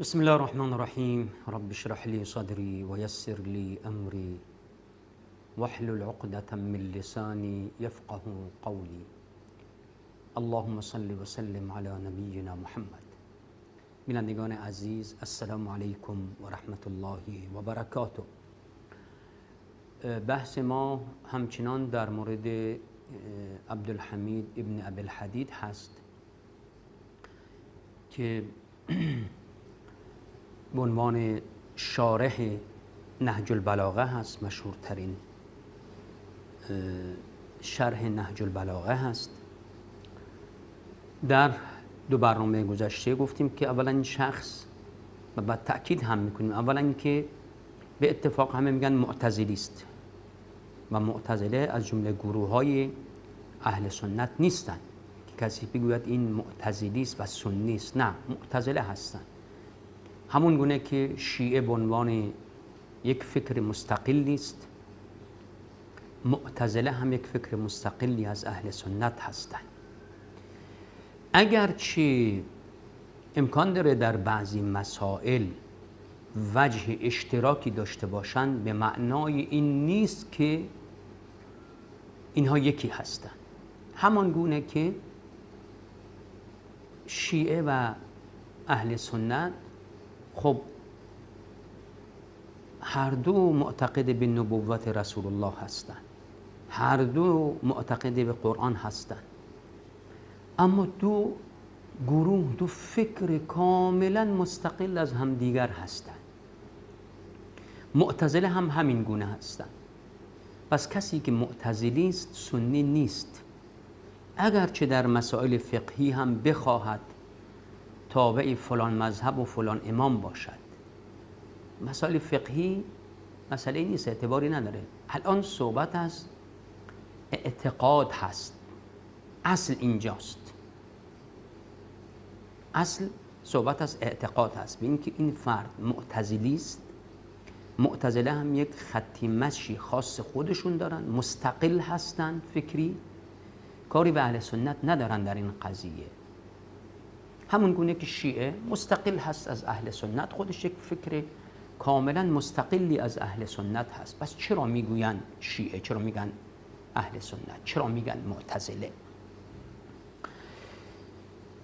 بسم الله الرحمن الرحيم. رب اشرح لي صدري ويسر لي أمري. واحلل عقدة من لساني يفقه قولي. اللهم صل وسلم على نبينا محمد. بینندگان عزیز السلام علیکم و رحمت الله و برکاته بحث ما همچنان در مورد عبدالحمید ابن ابوالحدید هست که به عنوان شارح نهج البلاغه هست مشهورترین شرح نهج البلاغه هست. در دو برنامه گذشته گفتیم که اولا این شخص و بعد تاکید هم می‌کنیم. اولا که به اتفاق همه میگن معتزلی است و معتزله از جمله گروه های اهل سنت نیستن که کسی بگوید این معتزلی است و سنی است. نه معتزله هستند همون گونه که شیعه به عنوان یک فکر مستقلی است معتزله هم یک فکر مستقلی از اهل سنت هستند اگرچه امکان داره در بعضی مسائل وجه اشتراکی داشته باشند به معنای این نیست که اینها یکی هستند همان گونه که شیعه و اهل سنت خب هر دو معتقد به نبوت رسول الله هستند. هر دو معتقد به قرآن هستند. اما دو گروه دو فکر کاملا مستقل از همدیگر هستند. معتزله هم همین گونه هستند. پس کسی که معتزلی است سنی نیست. اگرچه در مسائل فقهی هم بخواهد تابع فلان مذهب و فلان امام باشد. مسائل فقهی مسئله نیست اعتباری نداره. الان صحبت از اعتقاد هست. اصل اینجاست. اصل صحبت از اعتقاد هست. ببین که این فرد معتزلی است. معتزله هم یک خطی مشی خاص خودشون دارن مستقل هستند فکری. کاری به اهل سنت ندارن در این قضیه. همون گونه که شیعه مستقل هست از اهل سنت خودش یک فکر کاملا مستقلی از اهل سنت هست. پس چرا می‌گوین شیعه؟ چرا میگن اهل سنت؟ چرا میگن معتزله؟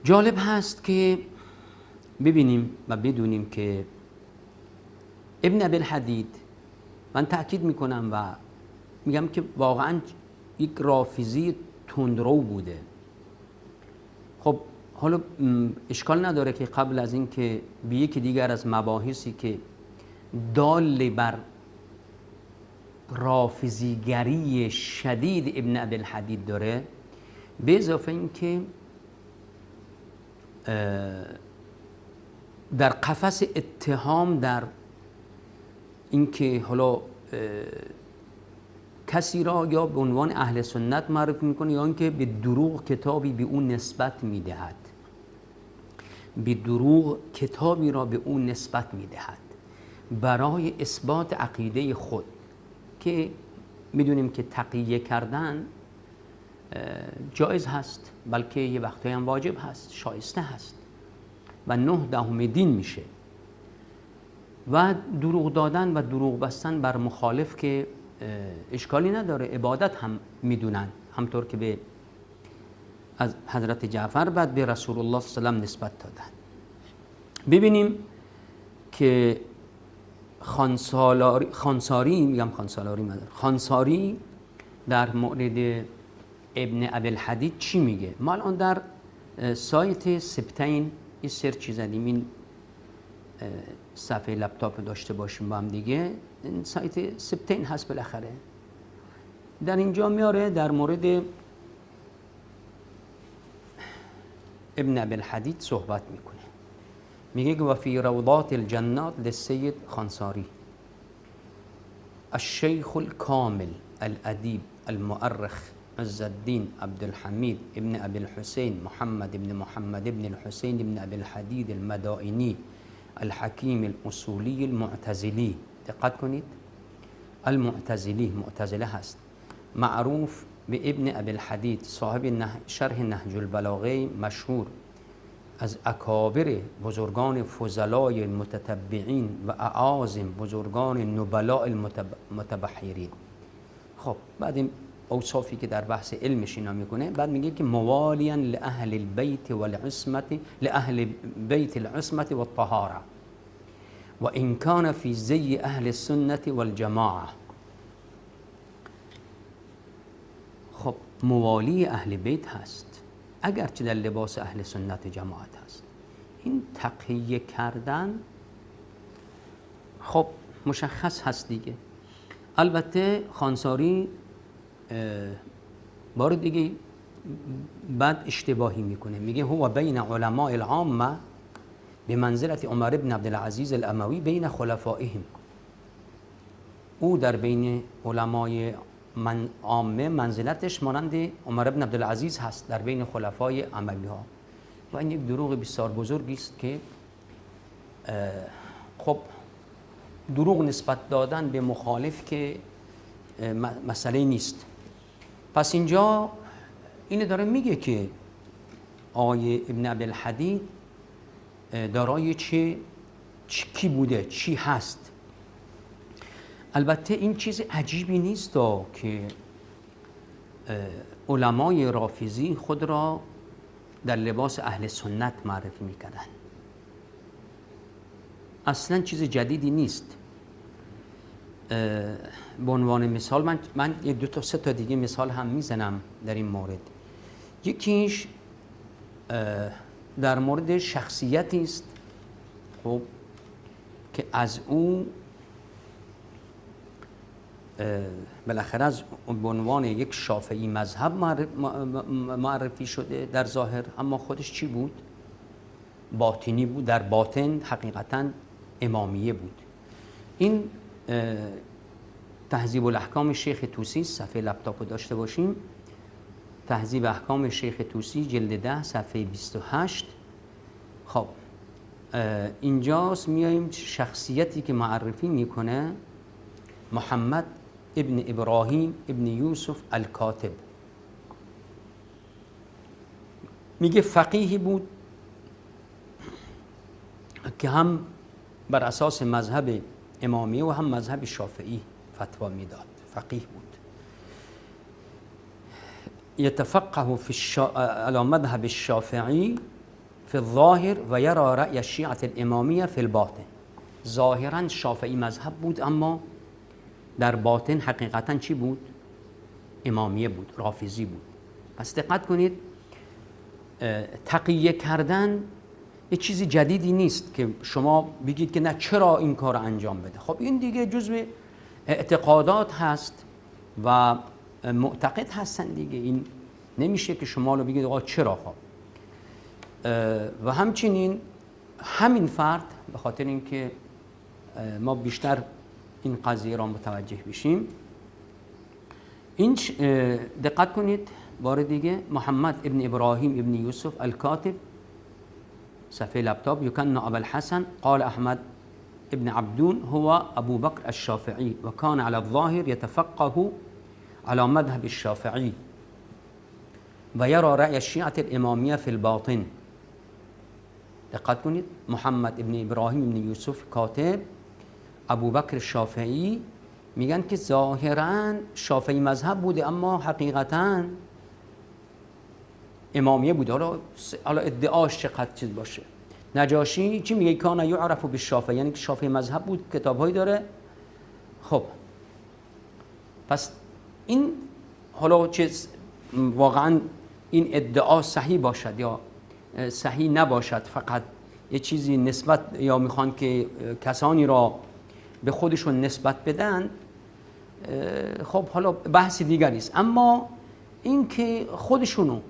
جالب هست که ببینیم و بدونیم که ابن ابی الحدید من تاکید می‌کنم و میگم که واقعا یک رافیزی تندرو بوده. حالا اشکال نداره که قبل از اینکه به یکی دیگر از مباحثی که دال بر رافیزیگری شدید ابن ابی الحدید داره به اضافه اینکه در قفس اتهام در اینکه حالا کسی را یا به عنوان اهل سنت معرفی می‌کنه یا اینکه به دروغ کتابی به اون نسبت می‌دهد. به دروغ کتابی را به اون نسبت می‌دهد. برای اثبات عقیده خود که می‌دونیم که تقیه کردن جایز هست بلکه یه وقتایی هم واجب هست شایسته هست و نه دهم دین میشه. و دروغ دادن و دروغ بستن بر مخالف که اشکالی نداره عبادت هم می‌دونن همطور که به از حضرت جعفر بعد به رسول الله صلی الله نسبت دادن. ببینیم که خانسالاری خانساری میگم خانسالاری مدار خانساری در مورد ابن ابی الحدید چی میگه؟ ما الان در سایت سبتین این سرچی زدیم. این صفحه لپتاپ داشته باشیم با هم دیگه. این سایت سبتین هست بالاخره. در اینجا میاره در مورد ابن ابی الحدید صحبت میکنه. میگه و فی روضات الجنات للسید خانساری. الشيخ الكامل الأديب المؤرخ عز الدين عبد الحميد ابن أبي الحسين محمد ابن محمد ابن الحسين ابن أبي الحديد المدائني الحكيم الأصولي المعتزلي دقت کنید. المعتزلی معتزله هست. معروف به ابن ابی الحدید صاحب نه شرح نهج البلاغه مشهور. از اکابر بزرگان فضلای متتبعین و اعازم بزرگان نبلاء المتبحرین خب بعد این اوصافی که در بحث علمش اینا میکنه بعد میگه که موالیا لأهل البیت والعصمت لأهل بیت العصمت والطهارة. و این کان فی زی أهل السنت والجماعة. موالی اهل بیت هست اگرچه در لباس اهل سنت جماعت هست. این تقیه کردن خب مشخص هست دیگه. البته خانساری بار دیگه بعد اشتباهی می‌کنه. میگه هو بین علماء العامه به منزلت عمر ابن عبدالعزیز الاموی بین خلفائهم. او در بین علمای من عامه منزلتش مانند عمر ابن عبدالعزیز هست در بین خلفای اموی ها و این یک دروغ بسیار بزرگی است که خب دروغ نسبت دادن به مخالف که مسئله نیست. پس اینجا اینه داره میگه که آقای ابن عبدالحدید دارای چه کی بوده چی هست؟ البته این چیز عجیبی نیست که علمای رافیزی خود را در لباس اهل سنت معرفی می‌کردن. اصلا چیز جدیدی نیست. به عنوان مثال من, من یه دو تا سه تا دیگه مثال هم می‌زنم در این مورد. یکیش در مورد شخصیتی است خب که از او بالاخره از به عنوان یک شافعی مذهب معرفی شده در ظاهر. اما خودش چی بود؟ باطنی بود. در باطن حقیقتا امامیه بود. این تهذیب الاحکام شیخ توسی صفحه لپتاپ داشته باشیم. تهذیب احکام شیخ توسی جلد ده صفحه 28 خب اینجاست. میاییم شخصیتی که معرفی می‌کنه محمد ابن ابراهیم ابن یوسف الکاتب. میگه فقیهی بود که هم بر اساس مذهب امامیه و هم مذهب شافعی فتوا می‌داد. فقیه بود. يتفقه في الشا... مذهب الشافعي في الظاهر و یرا رأی الشیعة الامامیه في الباطن. ظاهرا شافعی مذهب بود اما در باطن حقیقتا چی بود؟ امامیه بود رافیزی بود. پس دقت کنید تقیه کردن یه چیزی جدیدی نیست که شما بگید که نه چرا این کار انجام بده؟ خب این دیگه جزء اعتقادات هست و معتقد هستن دیگه. این نمیشه که شما رو بگید آقا چرا خب؟ و همچنین همین فرد به خاطر اینکه ما بیشتر این قضیه را متوجه بشیم. این دقت کنید بار دیگه محمد ابن ابراهیم ابن یوسف الکاتب صفحه لپتاپ یکن ابو الحسن قال احمد ابن عبدون هو ابو بكر الشافعي وكان على الظاهر يتفقه على مذهب الشافعي ويرى رأي الشيعة الإمامية في الباطن. دقت کنید محمد ابن ابراهیم ابن یوسف کاتب ابو بکر شافعی میگن که ظاهرا شافعی مذهب بوده اما حقیقتا امامیه بوده. حالا حالا ادعاش چقدر چیز باشه. نجاشی چی میگه؟ کان یعرف بالشافعی. یعنی که شافعی مذهب بود کتابهایی داره. خب. پس این حالا چیز واقعا این ادعا صحیح باشد یا صحیح نباشد فقط یه چیزی نسبت یا می‌خوان که کسانی را به خودشون نسبت بدن خب حالا بحث دیگری است اما اینکه خودشونو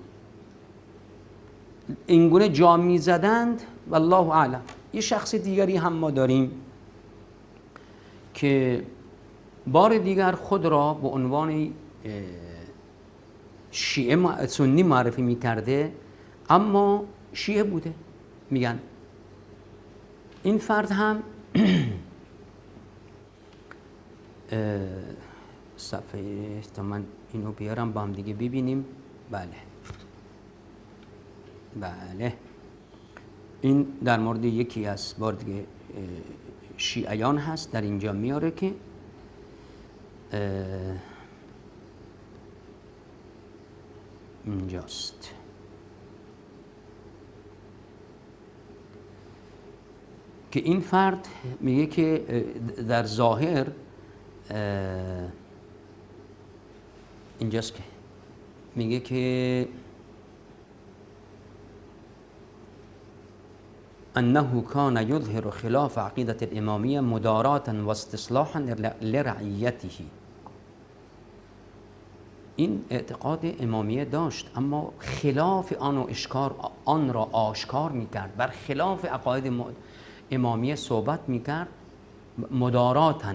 اینگونه جا می‌زدند والله اعلم. یه شخص دیگری هم ما داریم که بار دیگر خود را به عنوان شیعه سنی معرفی می‌کرده اما شیعه بوده. میگن. این فرد هم صفحه تا من اینو بیارم با هم دیگه ببینیم. بله. بله. این در مورد یکی از بار دیگه شیعیان هست در اینجا میاره که اینجاست. که این فرد میگه که در ظاهر اینجاست که. میگه که انه کان یظهر خلاف عقیدت الامامیه مداراتا و استصلاحا لرعیته. این اعتقاد امامیه داشت اما خلاف آن و اشکار آن را آشکار می‌کرد. بر خلاف عقاید امامیه صحبت می‌کرد مداراتا.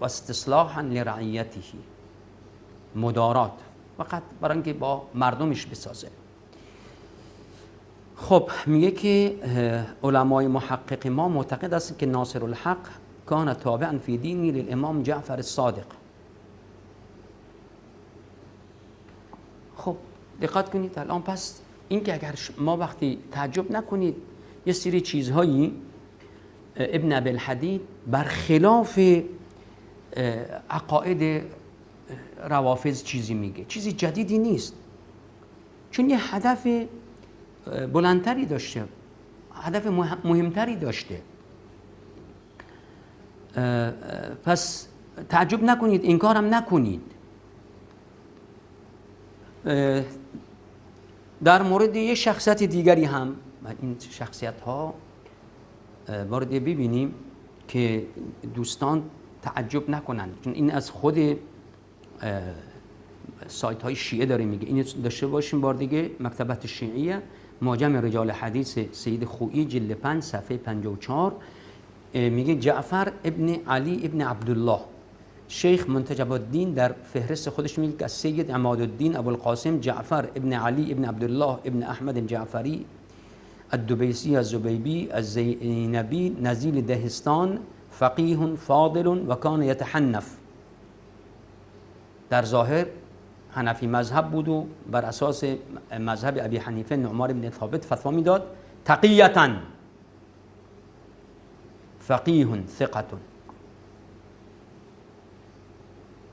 و استصلاحا لرعیته. مدارات. فقط برای اینکه با مردمش بسازه. خب میگه که علمای محقق ما معتقد است که ناصر الحق کان تابعا فی دینی للامام جعفر الصادق. خب دقت کنید الان. پس این که اگر ما وقتی تعجب نکنید یه سری چیزهایی ابن ابی الحدید برخلاف عقاید روافض چیزی میگه. چیزی جدیدی نیست. چون یه هدف بلندتری داشته. هدف مهمتری داشته. پس تعجب نکنید این کارم نکنید در مورد یه شخصیت دیگری هم این شخصیت ها وارد ببینیم که دوستان تعجب نکنند. چون این از خود سایت های شیعه داره میگه. این داشته باشیم بار دیگه مکتبت شیعیه معجم رجال حدیث سید خویی جلد 5 صفحه 54 میگه جعفر ابن علی ابن عبدالله. شیخ منتجب الدین در فهرست خودش میگه از سید عماد الدین ابو القاسم جعفر ابن علی ابن عبدالله ابن احمد جعفری الدبیسی الزبیبی الزینبی نزیل دهستان فقیه فاضل و کان یتحنف. در ظاهر حنفی مذهب بود و بر اساس مذهب ابی حنیفه نعمار بن ثابت فتوا می‌داد تقیتا. فقیه ثقت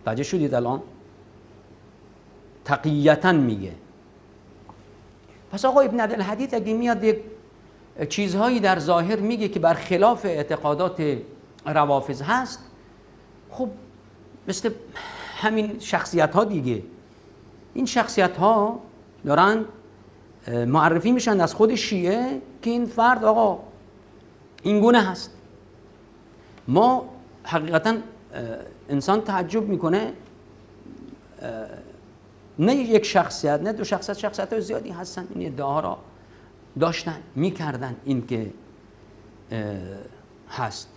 توجه شدید الان؟ تقیتا میگه. پس آقا ابن عبدالحدید اگه میاد یک چیزهایی در ظاهر میگه که بر خلاف اعتقادات روافض هست خب مثل همین شخصیت ها دیگه. این شخصیت ها دارن معرفی میشن از خود شیعه که این فرد آقا این گونه هست. ما حقیقتا انسان تعجب می‌کنه نه یک شخصیت نه دو شخصیت شخصیت های زیادی هستن. این ادعا را داشتن می‌کردن این که هست.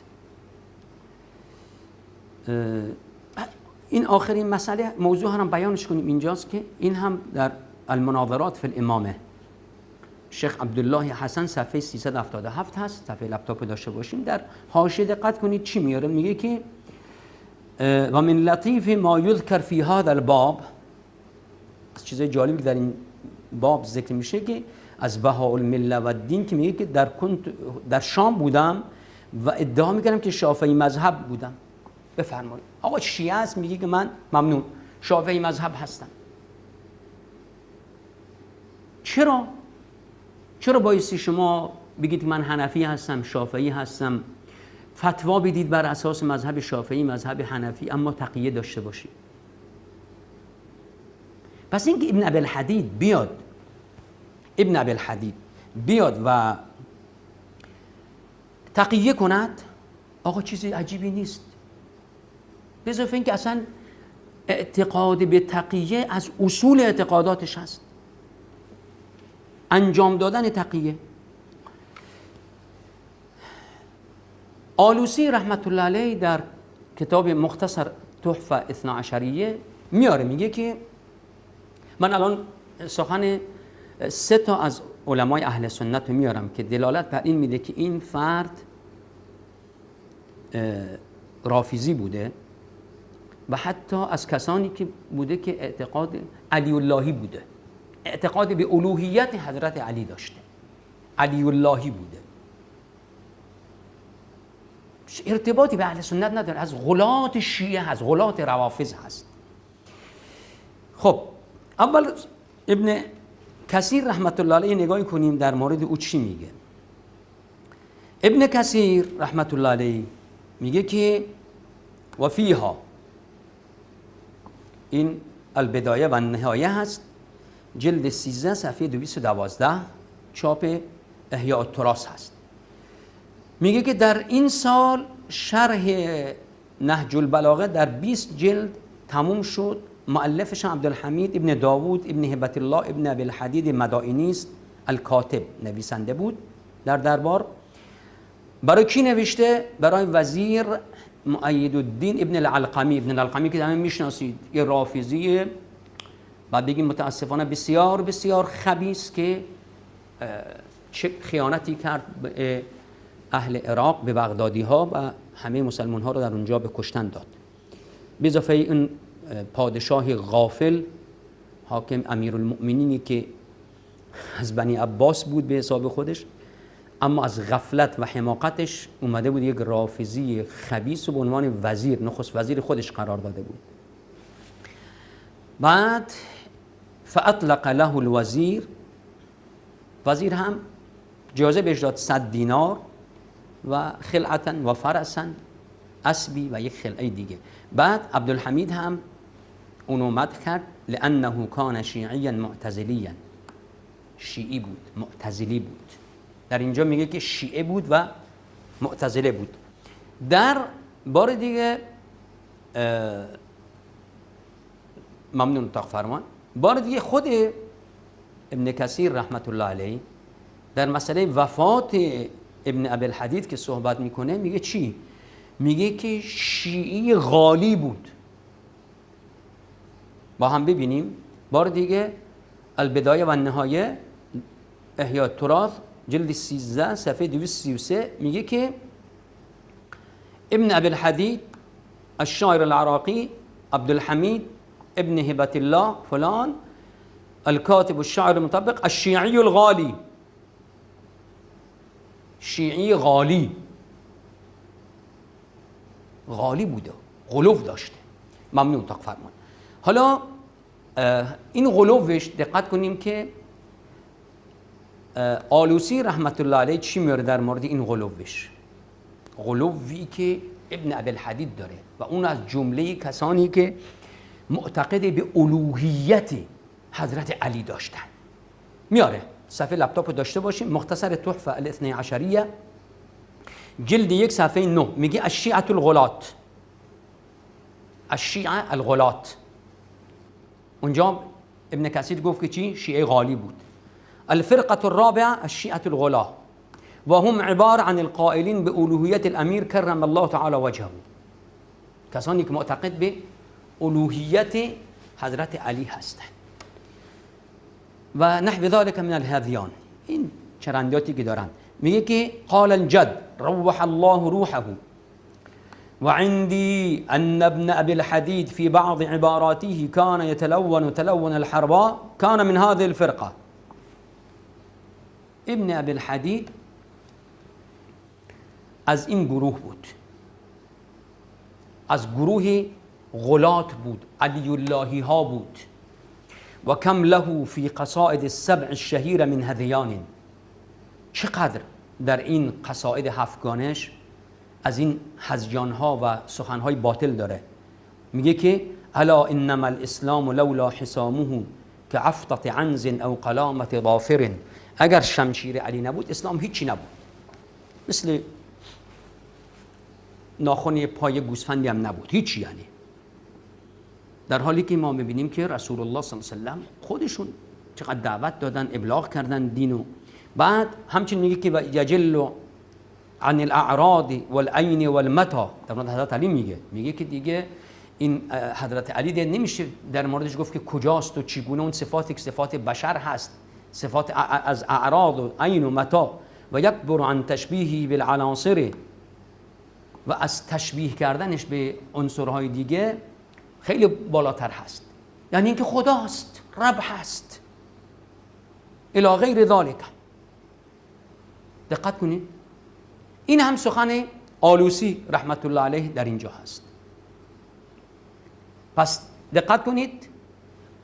این آخرین مسئله موضوع هم بیانش کنیم اینجاست که این هم در المناظرات فی الامامه. شیخ عبدالله حسن صفحه 377 هست صفحه لپتاپ داشته باشیم. در حاشیه دقت کنید چی میاره؟ میگه که و من لطیف ما یذکر فی هذا الباب از چیزای جالبی در این باب ذکر میشه که از بها المله و دین که میگه که در در شام بودم و ادعا می‌کنم که شافعی مذهب بودم. بفرمایید. آقا شیعه است میگه که من ممنون. شافعی مذهب هستم. چرا؟ چرا بایستی شما بگید من حنفی هستم شافعی هستم؟ فتوا بدید بر اساس مذهب شافعی مذهب حنفی اما تقیه داشته باشید. پس اینکه ابن ابی الحدید بیاد ابن ابی الحدید بیاد و تقیه کند آقا چیزی عجیبی نیست. به اضافه اینکه اصلا اعتقاد به تقیه از اصول اعتقاداتش هست. انجام دادن تقیه. آلوسی رحمت الله علیه در کتاب مختصر تحفه اثنا عشریه میاره میگه که من الان سخن سه تا از علمای اهل سنت رو میارم که دلالت بر این میده که این فرد رافیزی بوده. و حتی از کسانی که بوده که اعتقاد علی اللهی بوده. اعتقاد به الوهیت حضرت علی داشته. علی اللهی بوده. ارتباطی به اهل سنت نداره. از غلات شیعه هست غلات روافض هست. خب اول ابن کثیر رحمت الله علیه نگاهی کنیم در مورد او چی میگه. ابن کثیر رحمت الله علیه میگه که و فیها این البدایه و نهایه هست. جلد 13 صفحه 212 چاپ احیاء التراث هست. میگه که در این سال شرح نهج البلاغه در 20 جلد تموم شد. مؤلفش عبدالحمید ابن داوود ابن هبت الله ابن ابی الحدید مدائنی است. الکاتب نویسنده بود در دربار. برای کی نوشته؟ برای وزیر معید الدین ابن العلقمی ابن العلقمی که همه می‌شناسید. یه رافیزی. بعد بگیم متاسفانه بسیار بسیار خبیس که چه خیانتی کرد به اهل عراق به بغدادی ها و همه مسلمان ها رو در اونجا به کشتن داد. به اضافه این پادشاه غافل حاکم امیر المؤمنینی که از بنی عباس بود به حساب خودش اما از غفلت و حماقتش اومده بود یک رافضی خبیس و به عنوان وزیر نخست وزیر خودش قرار داده بود. بعد فاطلق له الوزیر وزیر هم جازه بهش داد صد دینار و خلعتا و فرسا اسبی و یک خلعه دیگه. بعد عبدالحمید هم اونو مد کرد لانه کان شیعیا معتزلیا. شیعی بود معتزلی بود. در اینجا میگه که شیعه بود و معتزله بود. در بار دیگه ممنون تاق فرمان. بار دیگه خود ابن کثیر رحمت الله علیه در مسئله وفات ابن ابی الحدید که صحبت می‌کنه میگه چی؟ میگه که شیعی غالی بود. با هم ببینیم. بار دیگه البدایه و نهایه احیاء تراث جلد 13 صفحه 233 میگه که ابن ابی الحدید الشاعر العراقی عبدالحمید ابن هبت الله فلان الكاتب الشاعر المطبق الشیعی الغالی شیعی غالی غالی بوده غلوف داشته. ممنون تاق فرمان. حالا این غلوفش دقت کنیم که آلوسی رحمت الله علیه چی میاره در مورد این غلوفش غلوفی که ابن ابی الحدید داره و اون از جمله کسانی که معتقد به الوهیت حضرت علی داشتن میاره صفحه لپتاپ داشته باشیم مختصر تحفه الاثنی عشریه جلد یک صفحه نو میگه الشیعه الغلات الشیعه الغلات اونجا ابن کثیر گفت که چی شیعه غالی بود الفرقة الرابعة الشيعة الغلاة وهم عبارة عن القائلين بألوهية الأمير كرم الله تعالى وجهه. کسانی معتقد به الوهیت حضرت علی هستند و نحو ذلك من الهذیان این چرندیاتی که که قال الجد روح الله روحه. وعندي أن ابن أبي الحديد في بعض عباراته كان يتلون تلون الحرباء. كان من هذه الفرقة. ابن ابی الحدید از این گروه بود. از گروه غلات بود علی اللهی ها بود. و کم له فی قصائد السبع الشهیر من هذیان چقدر در این قصائد هفتگانش از این هزیان ها و سخن های باطل داره؟ میگه که الا انما الاسلام لولا حسامه که عفطت عنز او قلامت ظافر اگر شمشیر علی نبود اسلام هیچی نبود. مثل ناخن پای گوسفندی هم نبود. هیچی یعنی. در حالی که ما می‌بینیم که رسول الله صلی الله علیه و خودشون چقدر دعوت دادن ابلاغ کردن دینو بعد همچنین میگه که یجل عن الاعراض والعین والمتا در مورد حضرت علی میگه. میگه که دیگه این حضرت علی نمیشه در موردش گفت که کجاست و چگونه اون صفاتی که صفات بشر هست. صفات از اعراض و عین و متا و یکبر عن تشبیهی بالعناصر. و از تشبیه کردنش به عنصرهای دیگه خیلی بالاتر هست. یعنی اینکه خداست رب هست. الى غیر ذالک. دقت کنید. این هم سخن آلوسی رحمت الله علیه در اینجا هست. پس دقت کنید.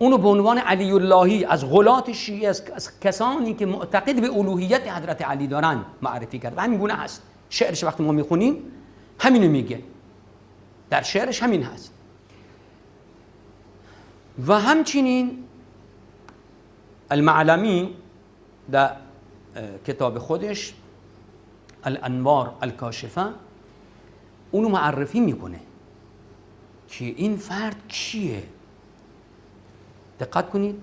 اونو به عنوان علی اللهی از غلات شیعه از کسانی که معتقد به الوهیت حضرت علی دارن معرفی کرد. و همین گونه هست. شعرش وقتی ما می‌خونیم همینو میگه. در شعرش همین هست. و همچنین المعلمی در کتاب خودش الانوار الکاشفه اونو معرفی می‌کنه که این فرد کیه؟ دقت کنید.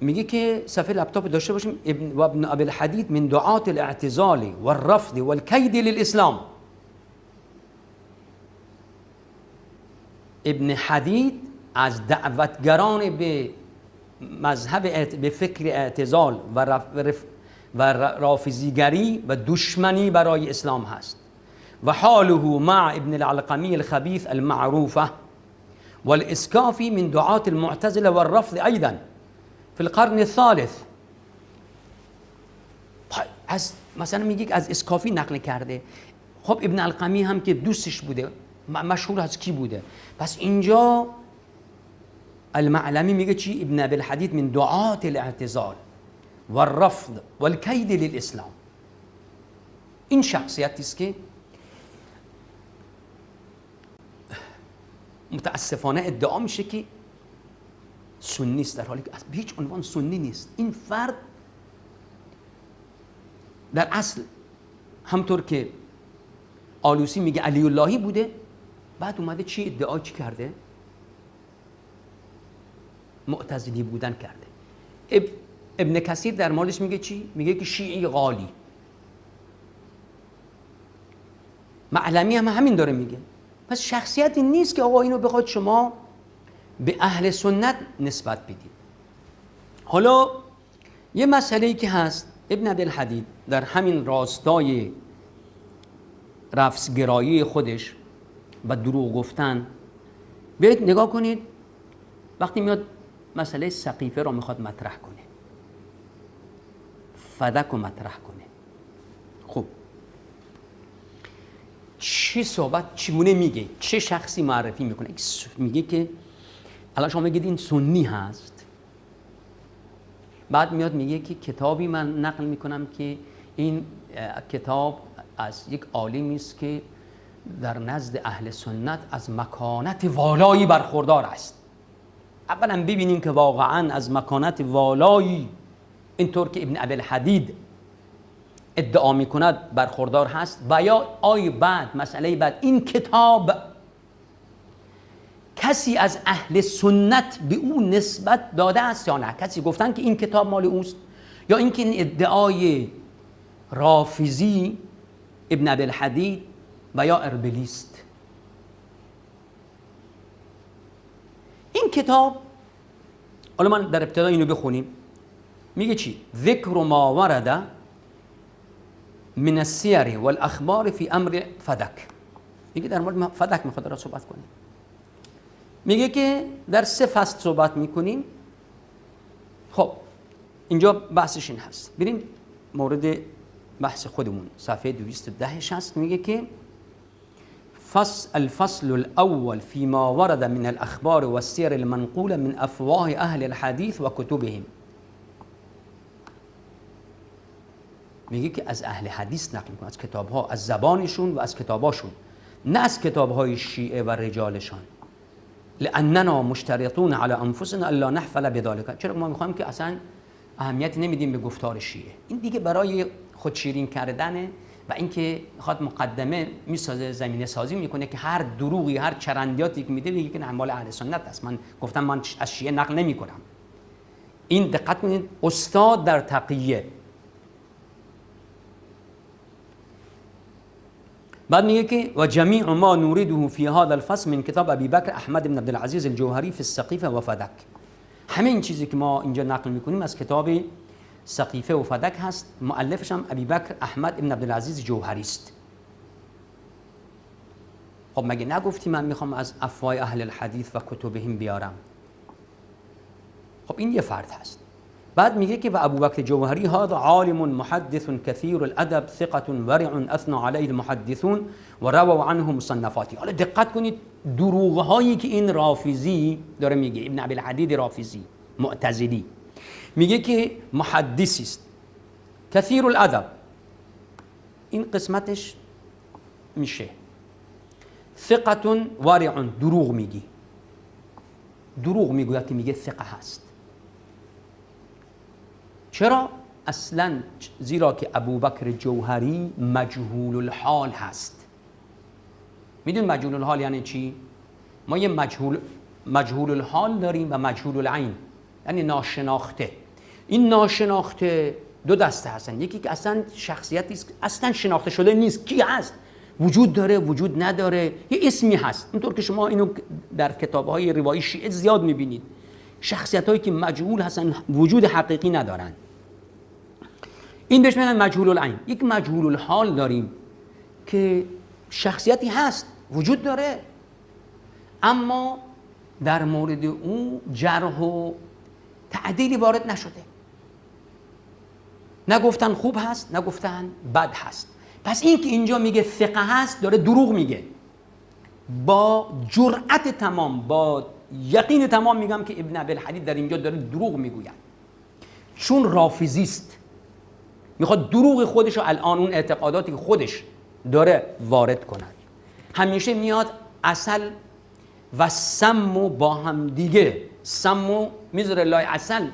میگه که صفحه لپتاپ داشته باشیم. ابن و ابن ابی الحدید من دعات الاعتزال والرفض والكید للإسلام. ابن حدید از دعوتگران به مذهب به فکر اعتزال و, رف و رافزیگری و دشمنی برای اسلام هست. و حاله مع ابن العلقمی الخبیث المعروفه والإسكافي من دعاة المعتزلة والرفض أيضا. في القرن الثالث. از مثلا میگه از اسکافی نقل کرده. خب ابن القمی هم که دوستش بوده مشهور از کی بوده؟ پس اینجا المعلمی میگه چی؟ ابن ابی الحدید من دعات الاعتزال والرفض والكید للاسلام. این شخصیتی است که متاسفانه ادعا میشه که سنی است. در حالی که به هیچ عنوان سنی نیست. این فرد در اصل همطور که آلوسی میگه علی اللهی بوده بعد اومده چی ادعا چی کرده؟ معتزلی بودن کرده. اب... ابن کثیر در مالش میگه چی؟ میگه که شیعی غالی. معلمی هم همین داره میگه. پس شخصیتی نیست که آقا اینو بخواد شما به اهل سنت نسبت بدید. حالا یه مسئله ای که هست ابن عبد الحدید در همین راستای رفسگرایی خودش و دروغ گفتن بیایید نگاه کنید. وقتی میاد مسئله سقیفه رو می‌خواد مطرح کنه. فدک رو مطرح کنه. خب چه صحبت چگونه میگه؟ چه شخصی معرفی می‌کنه؟ میگه که الان شما میگید این سنی هست. بعد میاد میگه که کتابی من نقل می‌کنم که این کتاب از یک عالمی است که در نزد اهل سنت از مکانت والایی برخوردار است. اولا ببینیم که واقعا از مکانت والایی اینطور که ابن ابی الحدید ادعا می کند برخوردار هست و یا آی بعد مسئله بعد این کتاب کسی از اهل سنت به او نسبت داده است یا نه؟ کسی گفتن که این کتاب مال اوست یا اینکه این ادعای رافیزی ابن ابی الحدید و یا اربلیست. این کتاب حالا من در ابتدا اینو بخونیم. میگه چی؟ ذکر ما ورده من السیر والأخبار فی أمر فدک میگه در مورد فدک میخواد را صحبت کنیم. میگه که در سه فصل صحبت میکنیم. خب اینجا بحثش این هست. بریم مورد بحث خودمون. صفحه 210 هست میگه که فصل الفصل الأول فيما ورد من الأخبار والسير المنقولة من أفواه أهل الحديث وكتبهم. میگه که از اهل حدیث نقل می‌کنه از کتاب ها از زبانشون و از کتاباشون نه از کتاب های شیعه و رجالشان. لاننا مشترطون على انفسنا الا نحفل بذلك. چرا ما می‌خوایم که اصلا اهمیت نمیدیم به گفتار شیعه؟ این دیگه برای خود شیرین کردنه و اینکه می‌خواد مقدمه می‌سازه زمینه سازی می‌کنه که هر دروغی هر چرندیاتی که میده میگه که مال اهل سنت است. من گفتم من از شیعه نقل نمی‌کنم. این دقت کنید استاد در تقیه بعد میگه که و جمیع ما نوریده فی هذا الفصل من کتاب ابی بکر احمد بن عبد العزیز الجوهری فی السقیفه و فدک. همه این چیزی که ما اینجا نقل می‌کنیم از کتاب سقیفه و فدک هست. مؤلفش هم ابی بکر احمد بن عبد العزیز جوهری است. خب مگه نگفتی من می‌خوام از افوای اهل الحدیث و کتبهم بیارم؟ خب این یه فرد هست. بعد میگه که و ابوبکر جوهری هذا عالم محدث كثير الأدب ثقة ورع أثنى عليه المحدثون و رووا عنه مصنفاتی. حالا دقت کنید دروغ هایی که این رافیزی داره میگه ابن عبی الحدید رافیزی معتزلی. میگه که محدثی است. کثیر الأدب. این قسمتش میشه. ثقتون وارعون دروغ میگی. دروغ میگوید که میگه ثقة هست. چرا؟ اصلا زیرا که ابوبکر جوهری مجهول الحال هست. میدون مجهول الحال یعنی چی؟ ما یه مجهول, مجهول الحال داریم و مجهول العین یعنی ناشناخته. این ناشناخته دو دسته هستن. یکی که اصلا شخصیتی اصلا شناخته شده نیست. کی هست؟ وجود داره وجود نداره. یه اسمی هست. اونطور که شما اینو در کتاب های روایی شیعه زیاد می‌بینید. شخصیت هایی که مجهول هستن وجود حقیقی ندارن. این بهش میگن مجهول العین. یک مجهول الحال داریم که شخصیتی هست وجود داره اما در مورد او جرح و تعدیلی وارد نشده. نگفتن خوب هست نگفتن بد هست. پس این که اینجا میگه ثقه هست داره دروغ میگه. با جرأت تمام با یقین تمام میگم که ابن عبی الحدید در اینجا داره دروغ می‌گوید. چون رافیزیست. می‌خواد دروغ خودش رو الان اون اعتقاداتی که خودش داره وارد کند همیشه میاد اصل و سم با هم دیگه. سم می‌ذاره لای اصل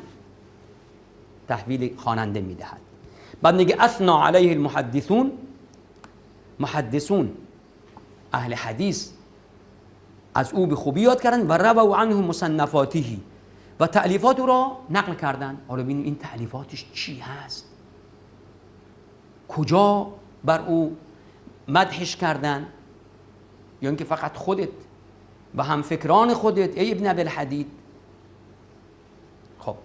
تحویل خواننده می‌دهد. بعد میگه اثنا علیه المحدثون. محدثون اهل حدیث از او به خوبی یاد کردن و رووا عنه مصنفاته. و تعلیفات او را نقل کردن. حالا ببینیم این تعلیفاتش چی هست؟ کجا بر او مدحش کردن؟ یا اینکه فقط خودت و هم فکران خودت ای ابن ابل حدید خب.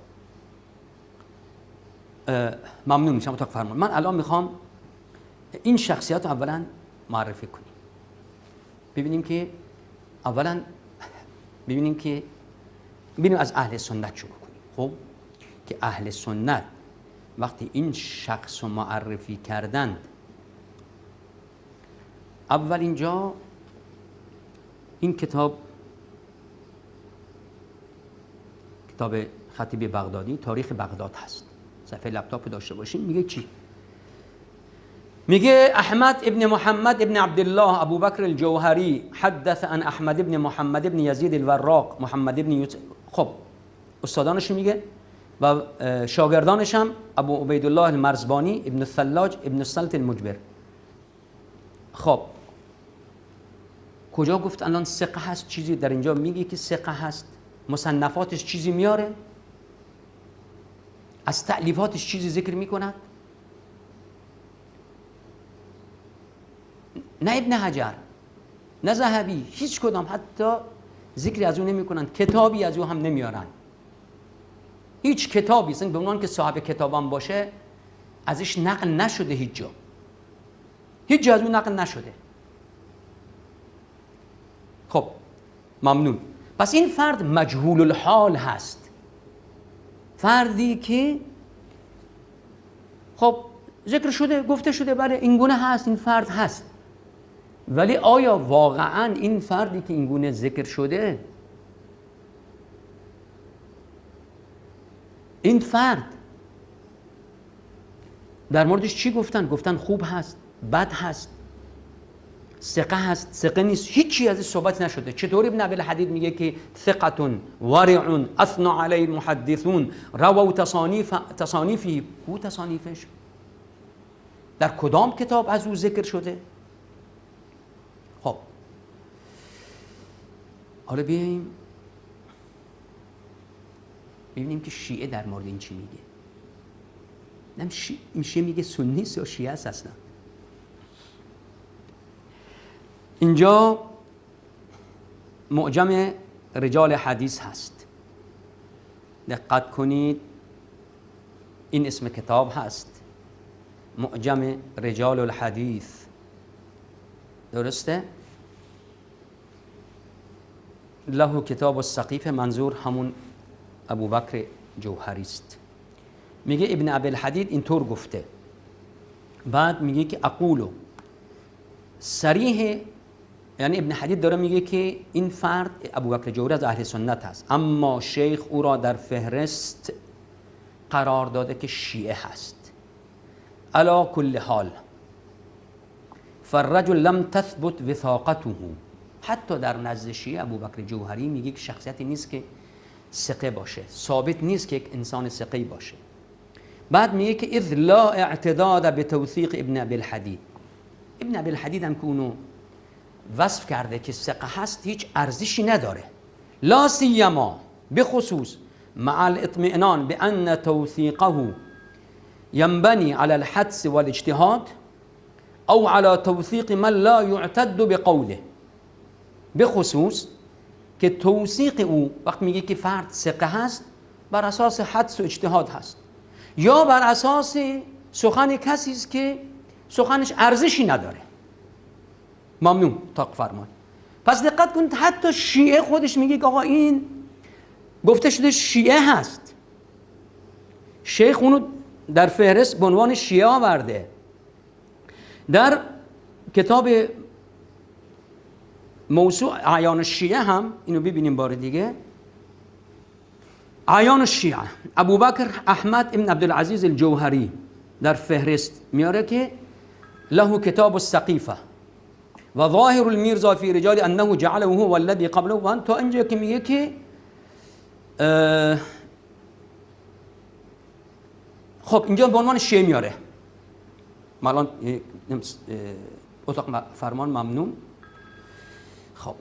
ممنون میشم تا فرمان. من الان می‌خوام این شخصیت رو اولا معرفی کنیم. ببینیم که اولا ببینیم که ببینیم از اهل سنت شروع کنیم خب؟ که اهل سنت وقتی این شخص رو معرفی کردند اول اینجا این کتاب کتاب خطیب بغدادی تاریخ بغداد هست. صفحه لپتاپ داشته باشین. میگه چی؟ میگه احمد ابن محمد ابن عبدالله ابو بکر الجوهری حدث عن احمد ابن محمد ابن یزید الوراق محمد ابن یوسف. خب استادانش میگه؟ و شاگردانش هم ابو عبیدالله المرزبانی ابن الثلاج ابن السلط المجبر. خب. کجا گفت الان سقه هست چیزی؟ در اینجا میگه که سقه هست. مصنفاتش چیزی میاره؟ از تعلیفاتش چیزی ذکر می‌کند نه ابن حجر نه ذهبی هیچ کدام. حتی ذکری از او نمی‌کنن. کتابی از او هم نمیارن. هیچ کتابی اصلا به عنوان که صاحب کتابم باشه ازش نقل نشده هیچ جا. هیچ جا از اون نقل نشده. خب ممنون. پس این فرد مجهول الحال هست. فردی که خب ذکر شده گفته شده بله این گونه هست این فرد هست. ولی آیا واقعا این فردی که این گونه ذکر شده این فرد. در موردش چی گفتن؟ گفتن خوب هست بد هست ثقه هست. ثقه نیست هیچی از صحبت نشده. چطور ابن ابی الحدید میگه که ثقتون ورعون اثنا علی المحدثون؟ رووا تصانیف تصانیفی. کو تصانیفش؟ در کدام کتاب از او ذکر شده؟ خب. حالا بیاییم ببینیم که شیعه در مورد این چی میگه. نم این شیعه میگه سنی یا شیعه است اصلا. اینجا معجم رجال حدیث هست. دقت کنید این اسم کتاب هست. معجم رجال الحدیث. درسته؟ له کتاب السقیف منظور همون ابو بکر جوهری است. میگه ابن ابی الحدید اینطور گفته. بعد میگه که اقولو سریح یعنی ابن حدید داره میگه که این فرد ابوبکر جوری از اهل سنت هست اما شیخ او را در فهرست قرار داده که شیعه هست. علا کل حال فالرجل لم تثبت وثاقته. حتی در نزد شیعه ابوبکر جوهری میگه که شخصیتی نیست که سقه باشه. ثابت نیست که یک انسان سقه باشه. بعد میگه که اذ لا اعتداد به توثیق ابن ابی الحدید. ابن ابی الحدید هم که اونو وصف کرده که سقه هست هیچ ارزشی نداره. لا سیما بخصوص مع الاطمئنان بأن توثيقه ينبني على الحدس والاجتهاد او على توثيق من لا يعتد بقوله. بخصوص که توثیق او وقت میگه که فرد ثقه هست بر اساس حدس و اجتهاد هست. یا بر اساس سخن کسی است که سخنش ارزشی نداره. ممنون تاق فرمان. پس دقت کنید حتی شیعه خودش میگه که آقا این گفته شده شیعه هست. شیخ اونو در فهرست به عنوان شیعه آورده. در کتاب موضوع عیان شیعه هم اینو ببینیم بار دیگه. عیان شیعه ابوبکر احمد ابن عبدالعزیز الجوهری در فهرست میاره که له کتاب السقیفه و ظاهر المیرزا فی رجال انه جعله هو والذی قبله. و تا اینجا که میگه که خب اینجا به عنوان شیعه میاره. الان اتاق فرمان ممنون. خب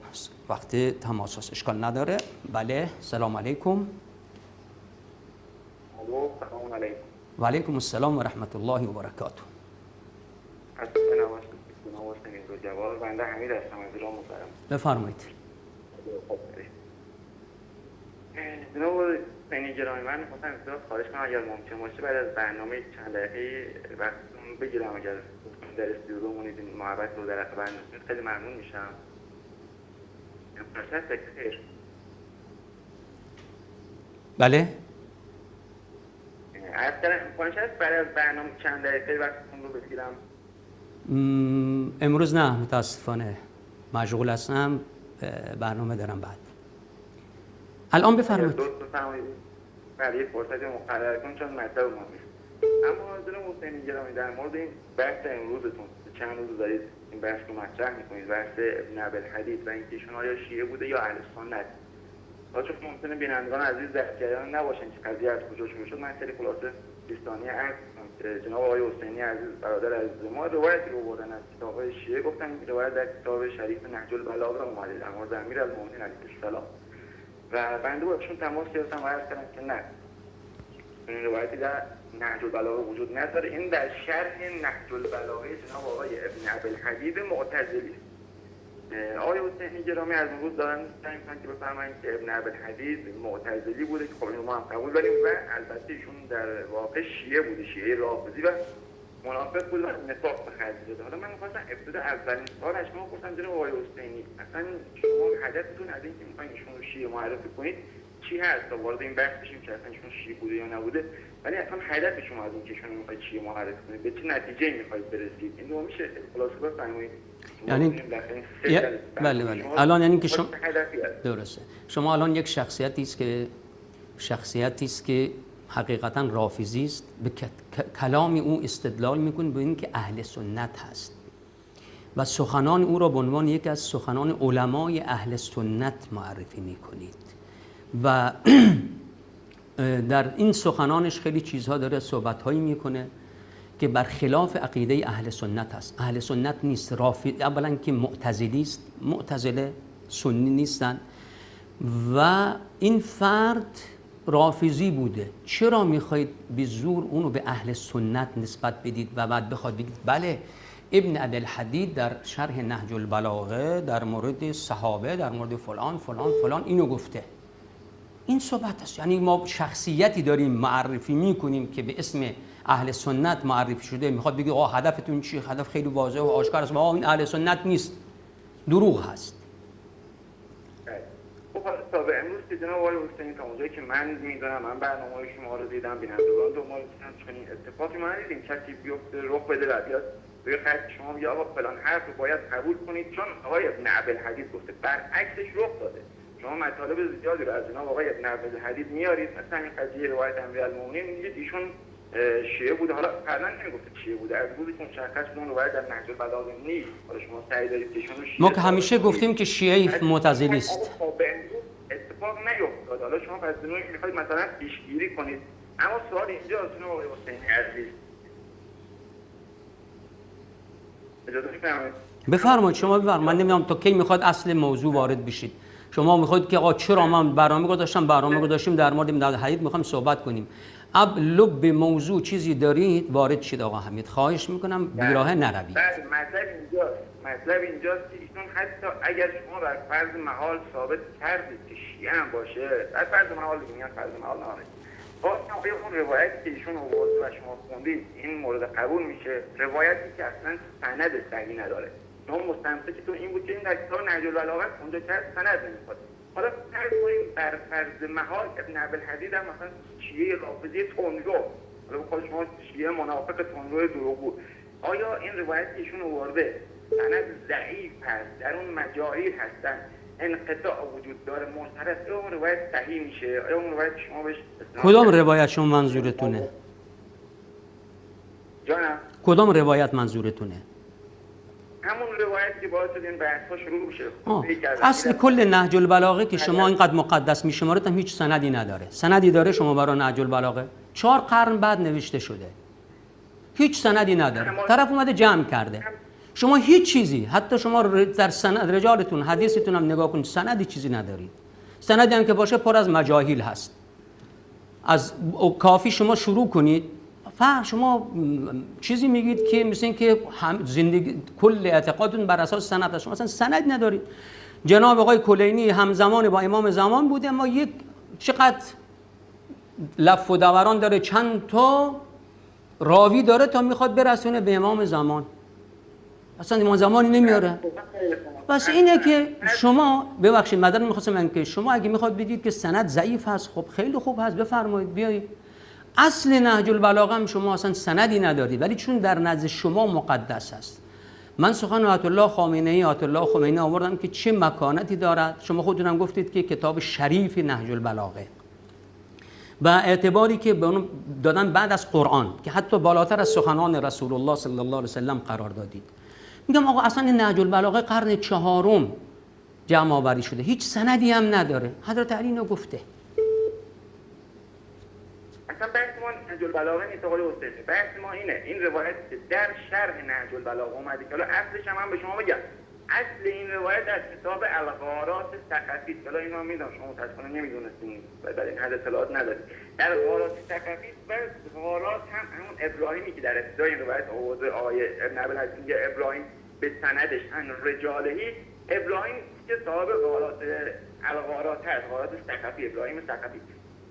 وقت تماس هست اشکال نداره بله سلام علیکم. سلام علیکم. و علیکم السلام و رحمت الله و برکاته. جواب بنده حمید هستم از ایران محترم بفرمایید. جناب بینی گرامی من خواستم اصلاح خواهش کنم اگر ممکن باشه بعد از برنامه چند دقیقه وقتتون بگیرم اگر در استودیو مونید این محبت رو در برنامه خیلی ممنون میشم. بله؟ از برای برنامه چند دقیقه وقتتون رو بگیرم امروز نه متاسفانه. مشغول هستم. برنامه دارم بعد. الان بفرمایید. برای فرصت مقرر کن چون مطلب ما اما جناب حسینی گرامی در مورد این بحث امروزتون چند روز دارید این بحث رو مطرح می‌کنید بحث ابن حدید و اینکه ایشون آیا شیعه بوده یا اهل سنت چون ممکنه بینندگان عزیز در جریان نباشن که قضیه از کجا شروع شد من خیلی خلاصه 20 ثانیه عرض جناب آقای حسینی عزیز برادر از ما روایتی رو بردن از کتاب شیعه. گفتن این روایت در کتاب شریف نهج البلاغه اومده در مورد امیر المؤمنین علیه السلام. و بنده باشون تماس گرفتم و عرض کردم که نه. این روایتی در نهج البلاغه وجود نداره. این در شرح نهج البلاغه جناب آقای ابن ابوالحدید معتزلی. آقای حسینی گرامی از اون روز دارن سعی می‌کنن که بفهمن که ابن عبدالحدید معتزلی بوده که خب ما هم قبول داریم و البته ایشون در واقع شیعه بوده شیعه رافضی و منافق بود و نفاق به خرج داده. حالا من می‌خواستم ابتدا اولین سوال شما گفتم جناب آقای حسینی. اصلا شما هدفتون از اینکه می‌خواین ایشون رو شیعه معرفی کنید چی هست؟ تا وارد این بحث بشیم که اصلا ایشون شیعه بوده یا نبوده. ولی اصلا هدف شما از اینکه ایشون می‌خواید شیعه معرفی کنید. به چه نتیجه می‌خواید برسید؟ این رو میشه خلاصه بفرمایید. یعنی بله بله. الان یعنی که شما درسته. شما الان یک شخصیتی است که شخصیتی است که حقیقتا رافیزی است. به کلام او استدلال می‌کنه به اینکه اهل سنت هست. و سخنان او را به عنوان یک از سخنان علمای اهل سنت معرفی می‌کنید. و در این سخنانش خیلی چیزها داره صحبتهایی می‌کنه که برخلاف عقیده اهل سنت است. اهل سنت نیست رافی اولا که معتزلی است معتزله سنی نیستن و این فرد رافیزی بوده. چرا می‌خواید به زور اونو به اهل سنت نسبت بدید و بعد بخواد بگید بله ابن عبد الحدید در شرح نهج البلاغه در مورد صحابه در مورد فلان فلان فلان اینو گفته. این صحبت است. یعنی ما شخصیتی داریم معرفی می‌کنیم که به اسم اهل سنت معرفی شده. می‌خواد بگه آه هدفتون چی؟ هدف خیلی واضحه و آشکار است. آه این اهل سنت نیست. دروغ هست. خب تا به امروز که جناب آقای حسینی تا اونجایی که من می‌دونم من برنامه شما رو دیدم بینندگان دنبال دیدم چنین اتفاقی ما ندیدیم. کسی بیفته رخ بده و بیاد روی خط شما بگه آقا فلان حرف رو باید قبول کنید. چون آقای ابن عبدالحدید گفته برعکسش رخ داده. شما مطالب زیادی رو از جناب آقای ابن عبدالحدید میارید. مثلا این قضیه روایت امیرالمومنین میگید ایشون شیعه بوده. حالا قبلا نمی‌گفته شیعه بوده. از روزی که مشخص اون روایت در نهج البلاغه نیست. حالا شما سعی دارید که ایشون ما که همیشه گفتیم که شیعه معتزلی است اتفاق نیفتاد. حالا شما پس نوعی می‌خواید مثلا پیشگیری کنید. اما سوال اینجا از آقای حسینی عزیز. اجازه بفرمایید. شما بفرمایید. من نمی‌دونم تا کی می‌خواد اصل موضوع وارد بشید. شما می‌خواید که آقا چرا من برنامه گذاشتم؟ برنامه گذاشتیم در مورد در حدیث می‌خوام صحبت کنیم. اب لب موضوع چیزی دارید وارد شید آقا حمید. خواهش می‌کنم بیراه نروید. بله مطلب اینجاست مطلب اینجاست که ایشون حتی اگر شما بر فرض محال ثابت کردید که شیعه هم باشه بر فرض محال میگن فرض محال نه با اون روایتی که ایشون و شما خوندید این مورد قبول میشه. روایتی که اصلا سند صحیح نداره. شما مستمسکتون این بود که این در کتاب نهج اونجا که سند نمی‌خواد؟ حالا فرض کنیم بر فرض محال ابن عبدالحدید هم مثلا شیعه رافضی تندرو حالا بخواد شما شیعه منافق تندرو دروغگو آیا این روایت ایشون آورده سند ضعیف هست در اون مجاهیر هستن. انقطاع وجود داره مرتبط است اون روایت صحیح میشه؟ آیا اون روایت شما بهش کدام روایت شما منظورتونه؟ جانم؟ کدام روایت منظورتونه؟ همون روایت که باعث شد این بحث شروع بشه. اصل کل نهج البلاغه که شما اینقدر مقدس میشمارید هم هیچ سندی نداره. سندی داره شما برای نهج البلاغه. چهار قرن بعد نوشته شده. هیچ سندی نداره. طرف اومده جمع کرده. شما هیچ چیزی حتی شما در سند رجالتون حدیثتون هم نگاه کنید سندی چیزی ندارید. سندی هم که باشه پر از مجاهیل هست. از کافی شما شروع کنید. فرق شما چیزی میگید که مثل که هم زندگی کل اعتقادتون بر اساس سند شما اصلا سند ندارید. جناب آقای کلینی همزمان با امام زمان بوده اما یک چقدر لف و دوران داره چند تا راوی داره تا می‌خواد برسونه به امام زمان. اصلا امام زمانی نمیاره. بس اینه که شما ببخشید مدن می‌خواستم من که شما اگه می‌خواد بگید که سند ضعیف هست خب خیلی خوب هست بفرمایید بیایید. اصل نهج البلاغه هم شما اصلا سندی ندارید ولی چون در نزد شما مقدس است. من سخن آیت الله خامنه ای آیت الله خمینی آوردم که چه مکانتی دارد. شما خودتون گفتید که کتاب شریف نهج البلاغه. و اعتباری که به اون دادن بعد از قرآن که حتی بالاتر از سخنان رسول الله صلی الله علیه وسلم قرار دادید. میگم آقا اصلا نهج البلاغه قرن چهارم جمع آوری شده. هیچ سندی هم نداره. حضرت علی اینو گفته. نهج البلاغه نیست آقای حسینی. بحث ما اینه. این روایت در شرح نهج البلاغه اومده که حالا اصلش هم, هم به شما بگم. اصل این روایت در کتاب الغارات سقفی حالا اینو می‌دونم شما متاسفانه نمی‌دونستین. و در این حد اطلاعات ندارید. در غارات سقفی و غارات هم همون ابراهیمی که در ابتدای این روایت آورده آیه ابن میگه ابراهیم به سندش ان رجالهی ابراهیم که صاحب غارات الغارات هست غارات سقفی ابراهیم سقفی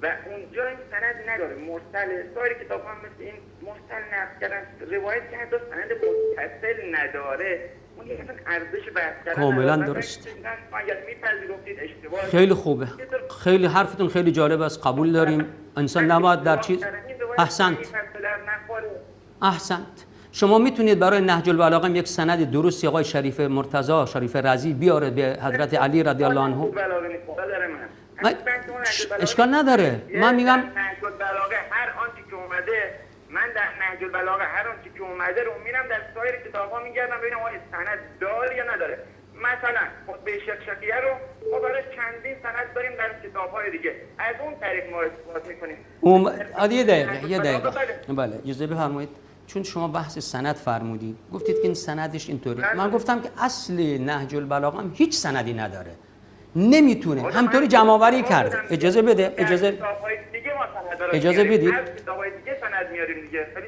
و اونجا این سند نداره. مرسل سایر کتاب هم مثل این مرسل نفت کردن. روایت که حتی سند متصل نداره. اون یه ارزش کاملا درست خیلی خوبه. خیلی حرفتون خیلی جالب است. قبول داریم. انسان نباید در چیز احسنت. احسنت. شما می‌تونید برای نهج البلاغه یک سند درستی آقای شریف مرتضی شریف رضی بیاره به حضرت علی رضی الله عنه. اشکال نداره. من میگم نهج البلاغه هر آنچه که اومده من در نهج البلاغه هر آنچه که اومده رو میرم در سایر کتاب ها میگردم ببینم آیا سند داره یا نداره. مثلا خطبه شکشکیه رو ما برای چندین سند داریم در کتاب های دیگه. از اون طریق ما استفاده می‌کنیم. اوم... یه دقیقه یه دقیقه. بله. اجازه بفرمایید. چون شما بحث سند فرمودید گفتید که این سندش اینطوره من گفتم که اصل نهج البلاغه هم هیچ سندی نداره. نمی‌تونه. همطوری جمع آوری کرده. اجازه بده اجازه اجازه بدید.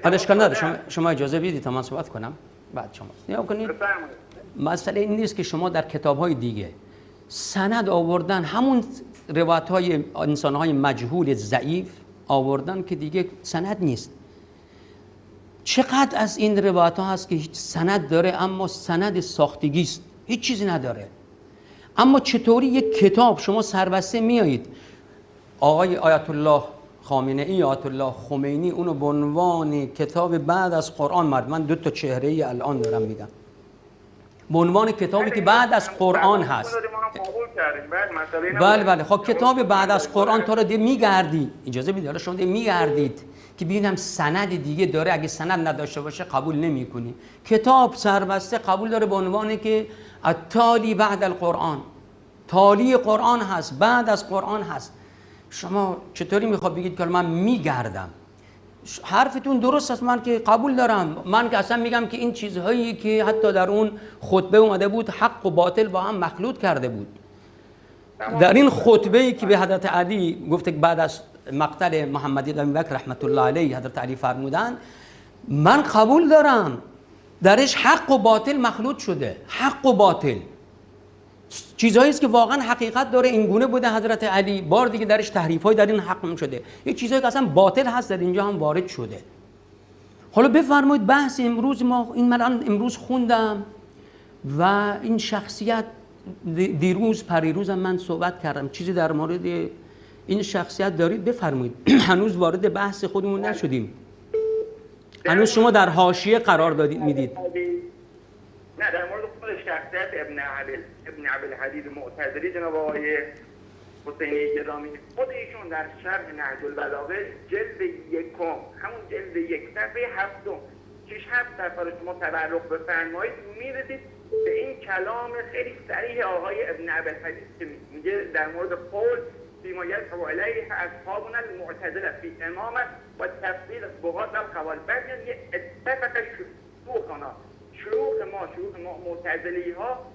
حالا اشکال نداره. شما شما اجازه بدید تا من صحبت کنم. بعد شما. نیا کنید. مسئله این نیست که شما در کتاب های دیگه سند آوردن همون روایت های انسان های مجهول ضعیف آوردن که دیگه سند نیست. چقدر از این روایت ها هست که هیچ سند داره اما سند ساختگی است هیچ چیزی نداره. اما چطوری یک کتاب شما سربسته میایید؟ آقای آیت الله خامنه ای آیت الله خمینی اونو به عنوان کتاب بعد از قرآن مرد. من دو تا چهره ای الان دارم میگم به عنوان کتابی که بعد از قرآن هست. بله بله. خب کتاب بعد از قرآن تو رو دی میگردی. اجازه بدید حالا شما دی میگردید. که ببینم سند دیگه داره. اگه سند نداشته باشه قبول نمی‌کنی. کتاب سربسته قبول داره به عنوان که التالی بعد القرآن. تالی قرآن هست بعد از قرآن هست. شما چطوری می‌خواد بگید که من میگردم؟ حرفتون درست است من که قبول دارم. من که اصلا میگم که این چیزهایی که حتی در اون خطبه اومده بود حق و باطل با هم مخلوط کرده بود. در این خطبه ای که به حضرت علی گفته که بعد از مقتل محمدی قمی بکر رحمت الله علیه حضرت علی فرمودن من قبول دارم. درش حق و باطل مخلوط شده. حق و باطل. چیزهایی است که واقعا حقیقت داره. این گونه بوده حضرت علی. بار دیگه درش تحریف های در این حق شده یه چیزهایی که اصلا باطل هست در اینجا هم وارد شده. حالا بفرمایید بحث امروز ما این من امروز خوندم و این شخصیت دیروز پریروز من صحبت کردم. چیزی در مورد این شخصیت دارید؟ بفرمایید. هنوز وارد بحث خودمون نشدیم. هنوز شما در حاشیه قرار دادید می‌دید. نه در مورد خود شخصیت ابن عبل ابن عبل حدید معتذری جناب آقای حسینی گرامی. خود ایشون در شرح نهج البلاغه جلد یکم همون جلد یک صفحه هفتم شش هفت صفحه رو شما تبرک بفرمایید. می‌رسید به این کلام خیلی صریح آقای ابن عبل حدید که میگه در مورد قول فيما يذهب إليه أصحابنا المعتزلة في إمامة والتفصيل الضغاط الخوارج بعد اتفق شيوخنا شیوخ ما شیوخ ما معتزلی ها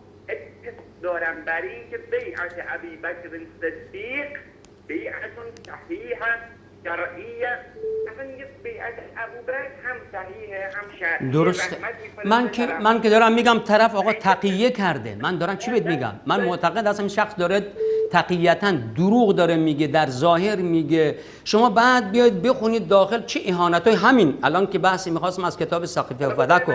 دارن بر این که بیعت ابی بکر صدیق بیعت صحیح شرعیه اصلا یه بیعت ابو بکر هم صحیحه هم شرعیه درسته. من که من که دارم میگم طرف آقا تقیه کرده. من دارم چی بهت میگم؟ من معتقد هستم شخص داره تقیتا دروغ داره میگه در ظاهر میگه. شما بعد بیاید بخونید داخل چه اهانت های همین. الان که بحثی می‌خواستم از کتاب سقیفه فدکو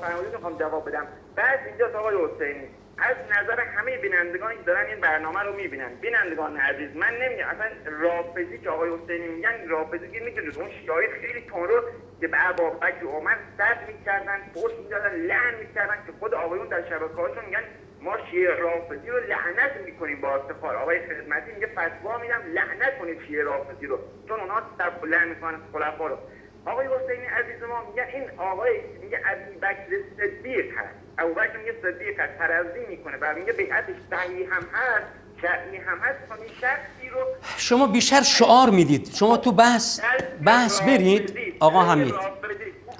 فرمودید می‌خوام جواب بدم. بعد اینجا آقای حسینی. از نظر همه بینندگانی که دارن این برنامه رو می‌بینن. بینندگان عزیز من نمیگم اصلا رافضی که آقای حسینی میگن رافضی که می‌دونید اون شاید خیلی رو که به ابابکر عمر صد می‌کردن پشت می‌دادن لعن می‌کردن که خود آقایون در شبکه هاشون میگن ما شیعه رافضی رو لعنت می‌کنیم با افتخار. آقای خدمتی میگه فتوا میدم لعنت کنید شیعه رافضی رو. چون اونها لعن می‌کنن خلفا رو. آقای حسینی عزیز ما میگه این آقای میگه ابی بکر صدیق هست. ابو بکر میگه صدیق هست ترزی می‌کنه و میگه بیعتش صحیح هم هست شرعی هم هست خب شخصی رو شما بیشتر شعار می‌دید. شما تو بحث بحث برید. آقا حمید.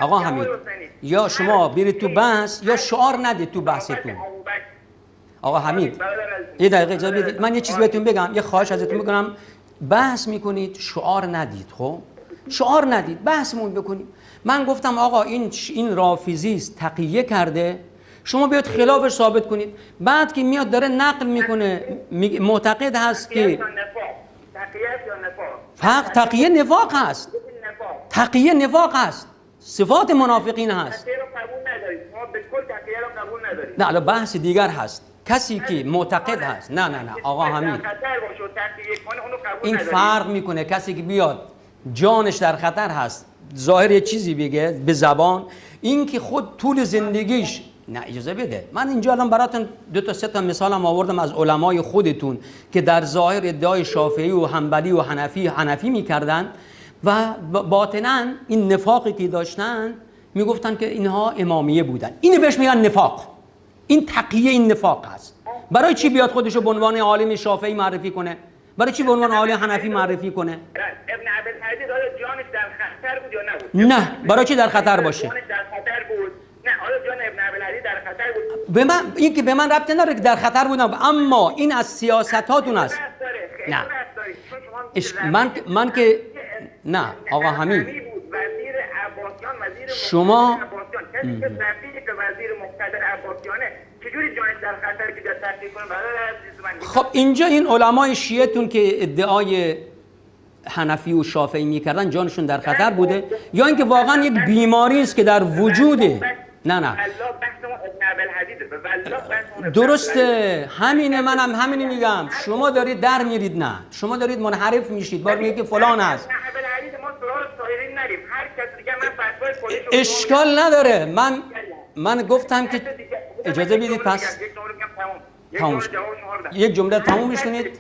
آقا حمید. یا شما برید تو بحث یا شعار ندید تو بحثتون. آقا حمید. یه دقیقه اجازه بدید. من یه چیز بهتون بگم. یه خواهش ازتون بکنم. بحث می‌کنید شعار ندید خب؟ شعار ندید. بحثمون بکنیم. من گفتم آقا این این رافیزی است تقیه کرده. شما بیاد خلافش ثابت کنید. بعد که میاد داره نقل می‌کنه معتقد هست که فقط تقیه نفاق هست. تقیه نفاق هست. صفات منافقین هست. نه الان بحث دیگر هست. کسی که معتقد هست. نه نه نه. آقا همین این فرق می‌کنه. کسی که بیاد جانش در خطر هست ظاهر یه چیزی بگه به زبان این که خود طول زندگیش نه اجازه بده. من اینجا الان براتون دو تا سه تا مثالم آوردم از علمای خودتون که در ظاهر ادعای شافعی و حنبلی و حنفی حنفی می‌کردن و باطنا این نفاقی که داشتن می‌گفتن که اینها امامیه بودن. اینو بهش میگن نفاق. این تقیه این نفاق هست برای چی بیاد خودشو به عنوان عالم شافعی معرفی کنه؟ برای چی به عنوان عالم حنفی معرفی کنه؟ ابن عبدالحدید آیا جانش در خطر بود یا نبود؟ نه برای چی در خطر باشه؟ در خطر بود. نه آیا جان ابن در خطر بود. به من این که به من ربط نداره که در خطر بودم اما این از سیاستاتون است. نه. من من که نه آقا حمید. شما کسی که وزیر مقتدر عباسیانه چجوری جانش در خطر که کنه؟ خب اینجا این علمای شیعتون که ادعای حنفی و شافعی می‌کردن جانشون در خطر بوده؟ یا اینکه واقعا یک بیماری است که در وجوده نه نه. درسته. همینه منم همینی میگم. شما دارید در میرید نه. شما دارید منحرف میشید. بار میگه که فلان رو اشکال نداره. من من گفتم که اجازه بدید پس یک جمله تمومش کس کنید.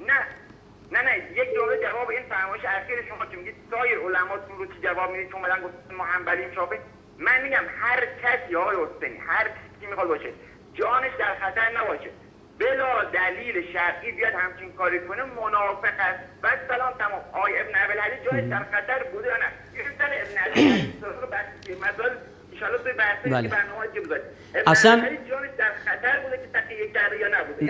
نه. نه یک جمله جواب این فرمایش اخیر شما که میگید سایر علماتون رو چی جواب می‌دید؟ چون مثلا گفتن ما حنبلیم شافعی من میگم هر کسی آقای حسینی هر کسی می‌خواد باشه جانش در خطر نباشه. بلا دلیل شرعی بیاد همچین کاری کنه منافق است. و سلام تمام. آقای ابن عبدالحدید جانش در خطر بوده یا نه؟ یه سر ابن توی بحثی بله. اصلا-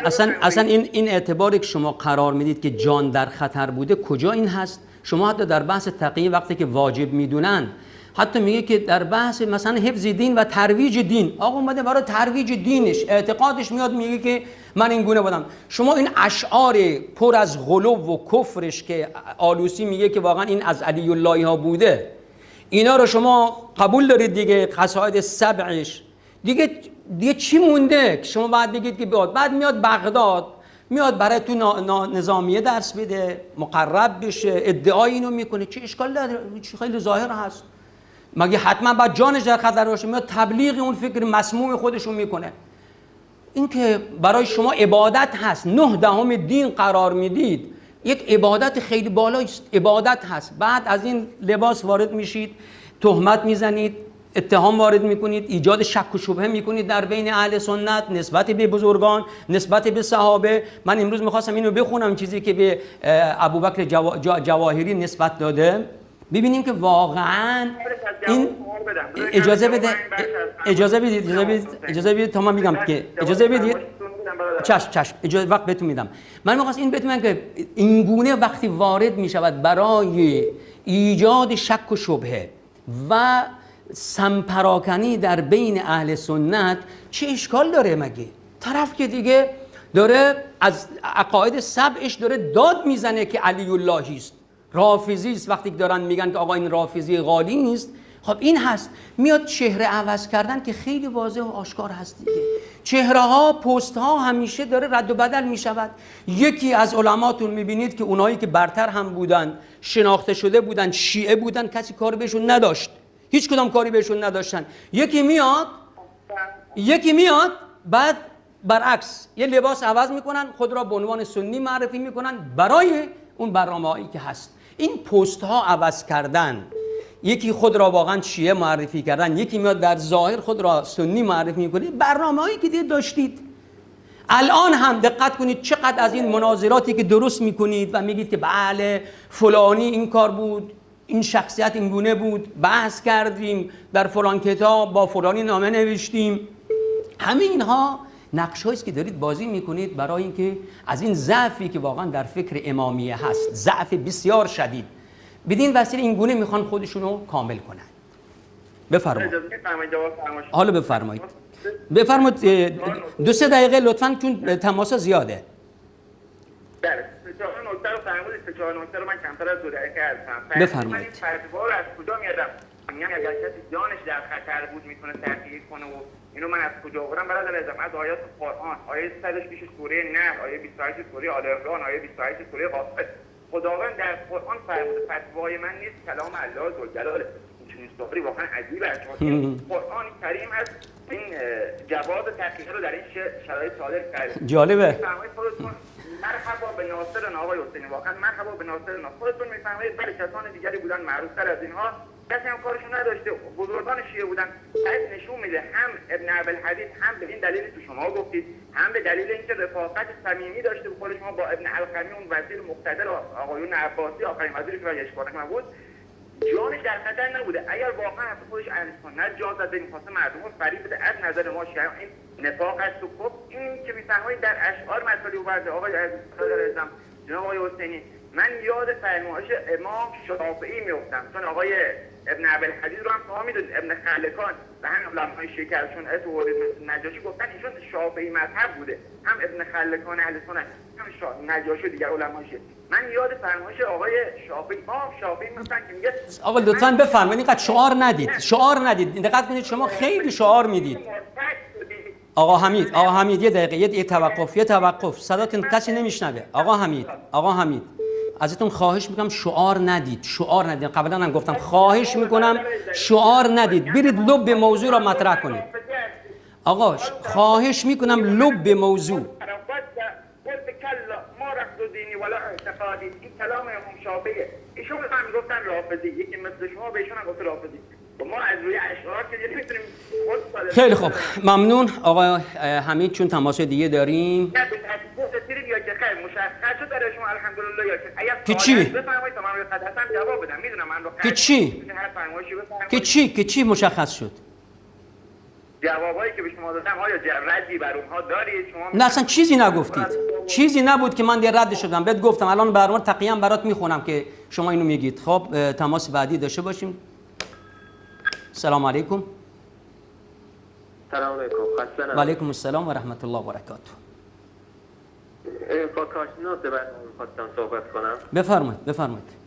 اصلا. اصلا این این اعتباری که شما قرار می‌دید که جان در خطر بوده کجا این هست؟ شما حتی در بحث تقیه وقتی که واجب می‌دونن حتی میگه که در بحث مثلا حفظ دین و ترویج دین. آقا اومده برای ترویج دینش اعتقادش میاد میگه که من این گونه بودم. شما این اشعار پر از غلو و کفرش که آلوسی میگه که واقعا این از علی الله ها بوده اینا رو شما قبول دارید دیگه؟ قصاید سبعش. دیگه دیگه چی مونده؟ که شما باید بگید که بیاد. بعد میاد بغداد میاد برای تو نظامیه درس بده مقرب بشه ادعای اینو می‌کنه. چه اشکال داره؟ خیلی ظاهر هست. مگه حتما باید جانش در خطر باشه؟ میاد تبلیغ اون فکر مسموم خودشون می‌کنه. این که برای شما عبادت هست نه دهم دین قرار می‌دید یک عبادت خیلی بالایی عبادت هست. بعد از این لباس وارد میشید تهمت می‌زنید اتهام وارد می‌کنید ایجاد شک و شبهه می‌کنید در بین اهل سنت نسبت به بزرگان نسبت به صحابه. من امروز می‌خواستم اینو بخونم چیزی که به ابوبکر جوا- جواهری نسبت داده. ببینیم که واقعا این اجازه بده اجازه بدید اجازه بدید اجازه بدید. تا من میگم که اجازه بدید. چشم چشم. اجازه وقت بهتون میدم. من می‌خواست این بهتون میگم که این گونه وقتی وارد می‌شود برای ایجاد شک و شبهه و سمپراکنی در بین اهل سنت چه اشکال داره مگه؟ طرف که دیگه داره از عقاید سبعش داره داد می‌زنه که علی اللهی است. رافضی است. وقتی که دارن میگن که آقا این رافضی غالی نیست. خب این هست. میاد چهره عوض کردن که خیلی واضح و آشکار هست دیگه. چهره ها پست ها همیشه داره رد و بدل می شود یکی از علماتون می‌بینید که اونایی که برتر هم بودن شناخته شده بودن شیعه بودن کسی کار بهشون نداشت. هیچ کدام کاری بهشون نداشتن. یکی میاد یکی میاد بعد برعکس یه لباس عوض می‌کنن خود را به عنوان سنی معرفی می‌کنن برای اون برنامه هایی که هست. این پست ها عوض کردن. یکی خود را واقعا شیعه معرفی کردن یکی میاد در ظاهر خود را سنی معرفی می‌کنه. برنامه هایی که دیگه داشتید. الان هم دقت کنید چقدر از این مناظراتی که درست می‌کنید و میگید که بله فلانی این کار بود این شخصیت این گونه بود بحث کردیم در فلان کتاب با فلانی نامه نوشتیم. همه اینها نقش است که دارید بازی می‌کنید برای اینکه از این ضعفی که واقعا در فکر امامیه هست ضعف بسیار شدید بدین وسیله این گونه می‌خوان خودشونو کامل کنند بفرمایید. حالا بفرمایید. بفرمایید دو سه دقیقه لطفا چون تماسا زیاده. بله سه چهار نکته رو فرمودید. سه چهار نکته رو من کمتر از دو دقیقه هستم. بفرمایید. من این از کجا میادم میگم اگر کسی جانش در خطر بود می‌تونه تحقیق کنه و اینو من از کجا آوردم؟ برادر اعظم از آیات قرآن آیه 106 سوره نحل آیه 28 سوره آل عمران آیه 28 سوره غافر خداوند در قرآن فرموده فتوای من نیست کلام الله ذوالجلال این چنین سوری واقعا عجیبه است قرآن کریم است این اه، جواز تحقیق رو در این شرایط صادر کرده. جالبه. مرحبا به ناصر آقای حسینی. واقعا مرحبا به ناصر. خودتون میفرمایید بله کسان دیگری بودن معروفتر از اینها. کسی هم کارشون نداشته. بزرگان شیعه بودن. بعد نشون میده هم ابن عبدالحدید هم به این دلیلی که شما گفتید هم به دلیل اینکه رفاقت صمیمی داشته به شما با ابن القمی اون وزیر مقتدر آقایون عباسی آخرین وزیری که اشکارک بود جانش در خطر نبوده. اگر واقعا از خودش اهل سنت جان زده می‌خواسته مردم رو فریب بده از نظر ما شیعه این نفاق است. و خب این که میفرمایید در اشعار مطالی و آقای عزیز ازم جناب آقای حسینی من یاد فرمایش امام شافعی میفتم چون آقای ابن عبدالحدید رو هم شما می‌دونید ابن خلکان و هم علمای شیعه چون اتوارد نجاشی گفتن ایشون شافعی مذهب بوده. هم ابن خلکان اهل سنت نجاشی دیگر علماشه من یاد فرمایش آقای شافعی ما شافعی مثلا که میگه آقا لطفا بفرمایید اینقدر شعار ندید. شعار ندید. دقت کنید شما خیلی شعار می‌دید. آقا حمید آقا حمید یه دقیقه یه توقف یه توقف. صداتون کسی نمیشنوه. آقا حمید آقا حمید. ازتون خواهش می‌کنم شعار ندید. شعار ندید. قبلا هم گفتم خواهش می‌کنم شعار ندید. برید لب موضوع را مطرح کنید. آقا خواهش می‌کنم لب موضوع. خیلی خوب. ممنون. آقا حمید چون تماس دیگه داریم. که چی؟ که چی؟ که چی؟ که چی مشخص شد؟ جوابایی که به شما دادم آیا ردی بر اونها دارید شما نه اصلا چیزی نگفتید. چیزی نبود که من دیگه رد شدم. بهت گفتم الان برنامه تقییم برات می‌خونم که شما اینو میگید. خب تماس بعدی داشته باشیم. سلام علیکم. سلام علیکم. خسته و علیکم السلام و رحمت الله و برکاته. با کارشناس خواستم صحبت کنم. بفرمایید بفرمایید.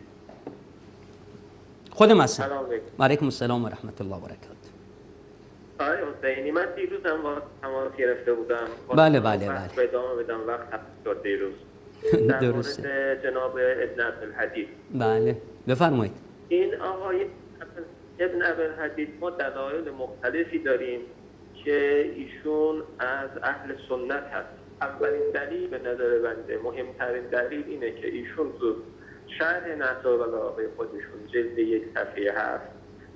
خودم هستم. سلام علیکم. و علیکم السلام و رحمت الله و برکاته. آقای حسینی من دیروز هم با تماس گرفته بودم. بله بله بله. ادامه بدم. وقت شد دیروز. در درسته. جناب ابن عبدالحدید. بله. بفرمایید. این آقای ابن عبدالحدید ما دلایل مختلفی داریم که ایشون از اهل سنت هست. اولین دلیل به نظر بنده مهمترین دلیل اینه که ایشون تو شرح نحصر بلاغه خودشون جلد یک صفحه هفت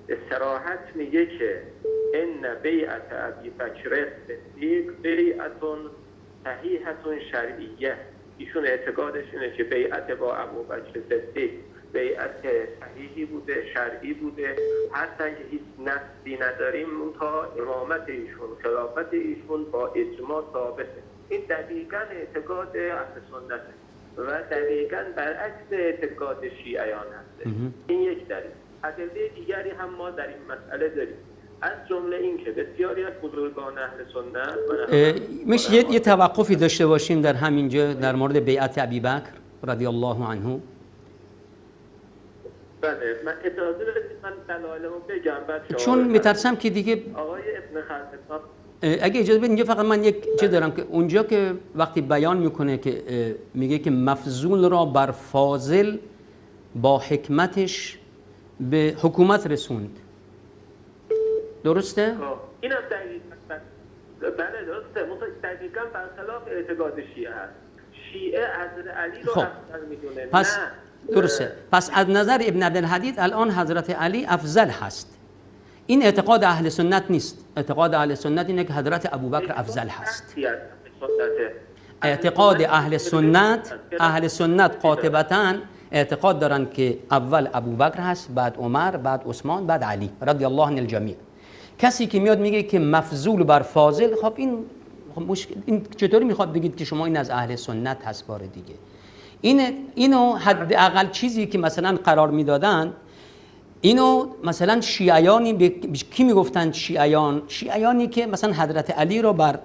استراحت میگه که ان بیعت ابی بکر صدیق بیعتون صحیحتون شرعیه. ایشون اعتقادش اینه که بیعت با ابو بکر صدیق بیعت صحیحی بوده شرعی بوده. هرچند که هیچ نصی نداریم تا امامت ایشون خلافت ایشون با اجماع ثابته. این دقیقا اعتقاد اهل سنته و دقیقا برعکس اعتقاد شیعیان هسته. این یک دلیل. ادله دیگری هم ما در این مسئله داریم. از جمله این که بسیاری از بزرگان اهل سنت میشه یه, یه توقفی داشته باشیم در همینجا در مورد بیعت ابی بکر رضی الله عنه. بله من اجازه بدید من دلایلمو بگم بعد چون میترسم که دیگه آقای ابن خلدون اگه اجازه بدین فقط من یک چیز دارم که اونجا که وقتی بیان می‌کنه که میگه که مفضول را بر فاضل با حکمتش به حکومت رسوند. درسته؟ این هم بله. درسته. دقیقا برخلاف اعتقاد شیعه هست. شیعه حضرت علی رو خب. افضل می‌دونه پس نه. درسته. پس از نظر ابن عبدالحدید الان حضرت علی افضل هست. این اعتقاد اهل سنت نیست. اعتقاد اهل سنت اینه که حضرت ابوبکر افضل هست. اعتقاد اهل سنت اهل سنت قاطبتا اعتقاد دارن که اول ابوبکر هست بعد عمر بعد عثمان بعد علی رضی الله عن الجمیع. کسی که میاد میگه که مفضول بر فاضل خب این خب مشکل این چطوری می‌خواد بگید که شما این از اهل سنت هست؟ بار دیگه. این اینو حداقل چیزی که مثلا قرار می‌دادن اینو مثلا شیعیانی به کی می‌گفتن شیعیان؟ شیعیانی که مثلا حضرت علی رو بر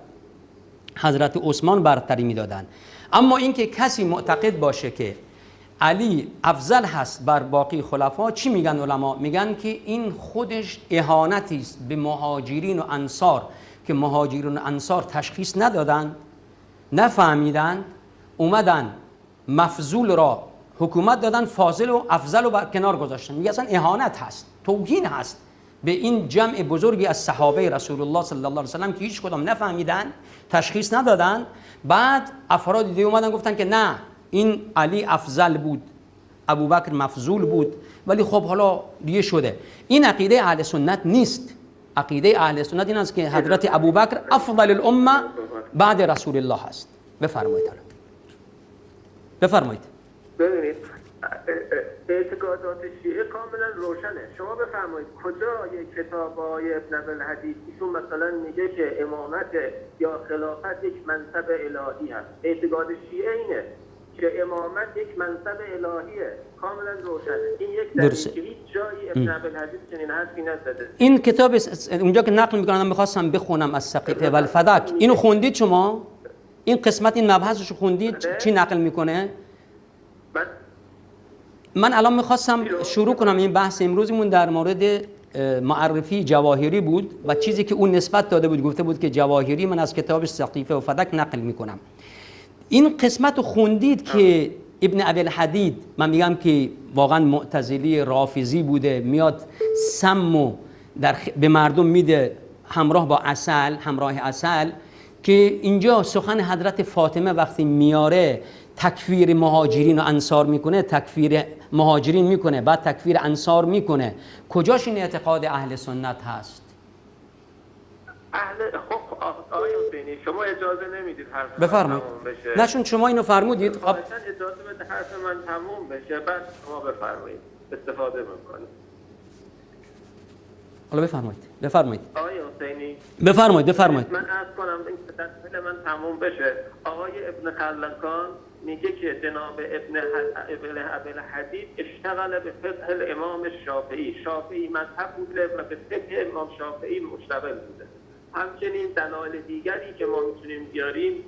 حضرت عثمان برتری می‌دادن. اما اینکه کسی معتقد باشه که علی افضل هست بر باقی خلفا چی میگن علما؟ میگن که این خودش اهانتی است به مهاجرین و انصار که مهاجرین و انصار تشخیص ندادن نفهمیدن اومدن مفضول را حکومت دادن فاضل و افضل رو بر کنار گذاشتن. میگه اصلا اهانت هست توهین هست به این جمع بزرگی از صحابه رسول الله صلی الله علیه وسلم که هیچ کدام نفهمیدن تشخیص ندادن. بعد افراد دیگه اومدن گفتن که نه این علی افضل بود ابوبکر مفضول بود ولی خب حالا دیگه شده. این عقیده اهل سنت نیست. عقیده اهل سنت این است که حضرت ابوبکر افضل الامه بعد رسول الله هست بفرمایید بفرمایید. ببینید اعتقادات شیعه کاملا روشنه. شما بفرمایید کجا یک کتاب های ابن الحدیث ایشون مثلا میگه که امامت یا خلافت یک منصب الهی هست؟ اعتقاد شیعه اینه که امامت یک منصب الهیه. کاملا روشنه. این یک که هیچ جایی ابن الحدیث چنین حرفی نزده. این کتاب اونجا که نقل می‌کنم می‌خواستم بخونم از سقیفه و الفدک اینو خوندید شما؟ این قسمت این مبحثش رو خوندید؟ بله. چی نقل می‌کنه؟ من الان می‌خواستم شروع کنم این بحث. امروزمون در مورد معرفی جواهری بود و چیزی که اون نسبت داده بود گفته بود که جواهری من از کتابش سقیفه و فدک نقل می‌کنم. این قسمت رو خوندید که ابن ابی الحدید من میگم که واقعا معتزلی رافضی بوده میاد سم و در به مردم میده همراه با اصل همراه اصل که اینجا سخن حضرت فاطمه وقتی میاره تکفیر مهاجرین و انصار می‌کنه تکفیر مهاجرین می‌کنه بعد تکفیر انصار می‌کنه. کجاش این اعتقاد اهل سنت هست؟ اهل خب آقای شما اجازه نمی‌دید حرف بفرمایید. بشه. نشون شما اینو فرمودید خب. اجازه بده حرف من تموم بشه بعد شما بفرمایید. استفاده می‌کنید حالا بفرمایید. بفرمایید. آقای حسینی. بفرمایید بفرمایید. من از کنم این تدخل من تموم بشه. آقای ابن خلکان میگه که جناب ابن ابن حدید اشتغل به فقه الامام شافعی. شافعی مذهب بوده و به فقه امام شافعی مشتغل بوده. همچنین دلایل دیگری که ما می‌تونیم بیاریم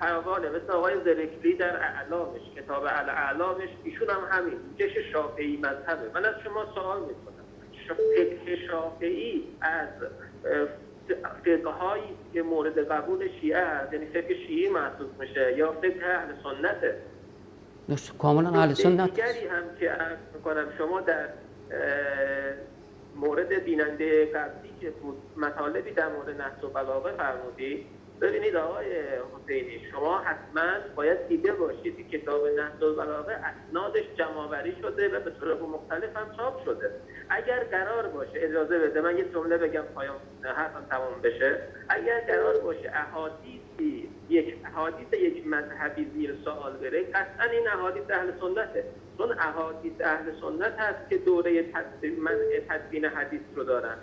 فراوانه مثل آقای زرکلی در اعلامش کتاب اعلامش ایشون هم همین جش شافعی مذهبه. من از شما سوال می‌کنم. فقه شافعی از فقه هایی که مورد قبول شیعه است یعنی فقه شیعی محسوب میشه یا فقه اهل سنته. کاملا اهل سنت. دیگری هم که عرض می‌کنم شما در مورد بیننده قبلی که بود مطالبی در مورد نحس و بلاغه فرمودید ببینید آقای حسینی شما حتما باید دیده باشید کتاب نحس و بلاغه اسنادش جمعآوری شده و به طرق مختلف هم چاپ شده. اگر قرار باشه اجازه بده من یه جمله بگم پایان حرفم تمام بشه. اگر قرار باشه احادیثی یک احادیث یک مذهبی زیر سوال بره قطعا این احادیث اهل سنته. چون احادیث اهل سنت هست که دوره تدوین حدیث رو دارن.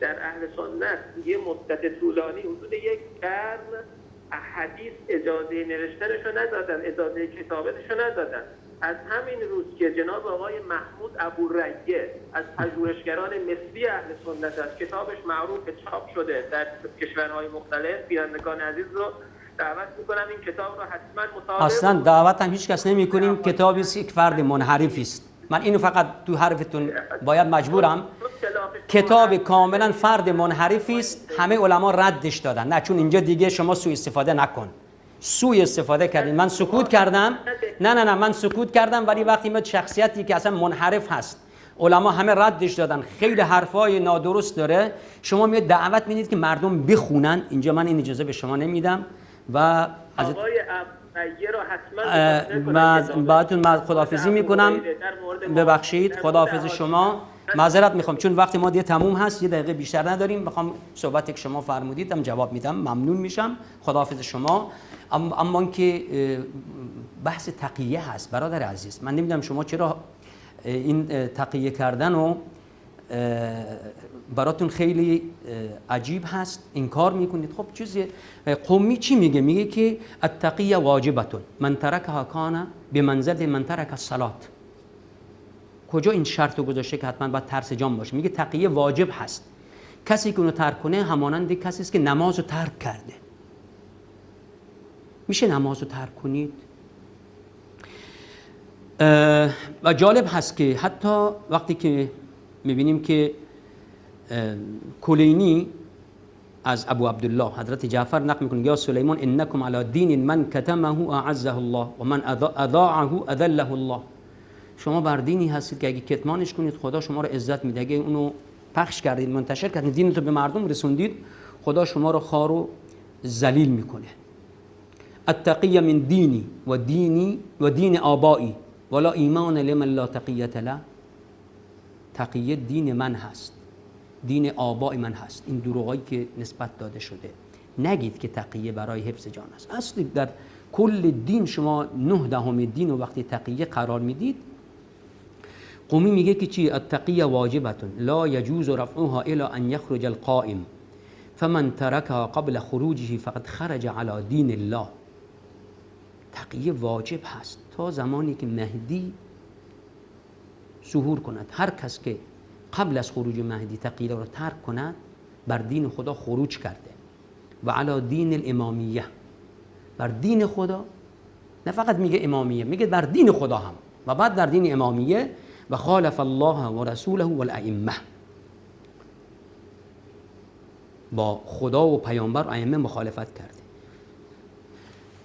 در اهل سنت یه مدت طولانی حدود یک قرن حدیث اجازه نوشتنش رو ندادن اجازه کتابتش رو ندادن. از همین روز که جناب آقای محمود ابو ریه از پژوهشگران مصری اهل سنت است کتابش معروف چاپ شده در کشورهای مختلف بینندگان عزیز رو دعوت می‌کنم این کتاب رو حتما مطالعه اصلا. دعوت هم هیچ کس نمی کنیم کتابی است یک فرد منحرفی است. من اینو فقط تو حرفتون باید مجبورم. کتاب کاملا فرد منحرفی است. همه علما ردش دادن. نه چون اینجا دیگه شما سوء استفاده نکن. سوء استفاده کردین. من سکوت کردم. نه نه نه من سکوت کردم ولی وقتی میاد شخصیتی که اصلا منحرف هست علما همه ردش دادن. خیلی حرفای نادرست داره. شما میاد دعوت می‌دید که مردم بخونن. اینجا من این اجازه به شما نمیدم و از. من باهاتون من خداحافظی می‌کنم. ببخشید خداحافظ شما. معذرت می‌خوام چون وقت ما دیگه تموم هست یه دقیقه بیشتر نداریم. می‌خوام صحبتی که شما فرمودید هم جواب میدم. ممنون میشم. خداحافظ شما. اما که بحث تقیه هست برادر عزیز. من نمی‌دونم شما چرا این تقیه کردن و براتون خیلی عجیب هست. انکار می‌کنید. خب چیزی اه، قومی چی میگه؟ میگه که التقیه واجبتون. من ترکها کان به منزل من ترک الصلات. کجا این شرط رو گذاشته که حتما باید ترس جام باشه؟ میگه تقیه واجب هست. کسی که اونو ترک کنه همانند کسی است که نماز رو ترک کرده. میشه نماز رو ترک کنید؟ و جالب هست که حتی وقتی که می‌بینیم که کلینی از ابو عبدالله حضرت جعفر نقل می‌کنه یا سلیمان انکم علی دین من کتمه اعزه الله و من اضا- اضاعه اذله الله. شما بر دینی هستید که اگه کتمانش کنید خدا شما رو عزت میده. اگه اونو پخش کردید منتشر کردید دینتو به مردم رسوندید خدا شما رو خار و ذلیل می‌کنه. التقیه من دینی و دینی و دین آبایی ولا ایمان لمن لا تقیت له. تقیه دین من هست. دین آبای من هست. این دروغایی که نسبت داده شده. نگید که تقیه برای حفظ جان است. اصلی در کل دین شما نه دهم دین و وقتی تقیه قرار می‌دید قومی میگه که چی؟ التقیه واجبتون. لا یجوز رفعها الى ان یخرج القائم. فمن ترکها قبل خروجه فقد خرج على دین الله. تقیه واجب هست. تا زمانی که مهدی ظهور کند. هر کس که قبل از خروج مهدی تقیه را ترک کند بر دین خدا خروج کرده. و علی دین الامامیه. بر دین خدا نه فقط میگه امامیه میگه بر دین خدا هم. و بعد در دین امامیه و خالف الله و رسوله و الائمه با خدا و پیامبر ائمه مخالفت کرده.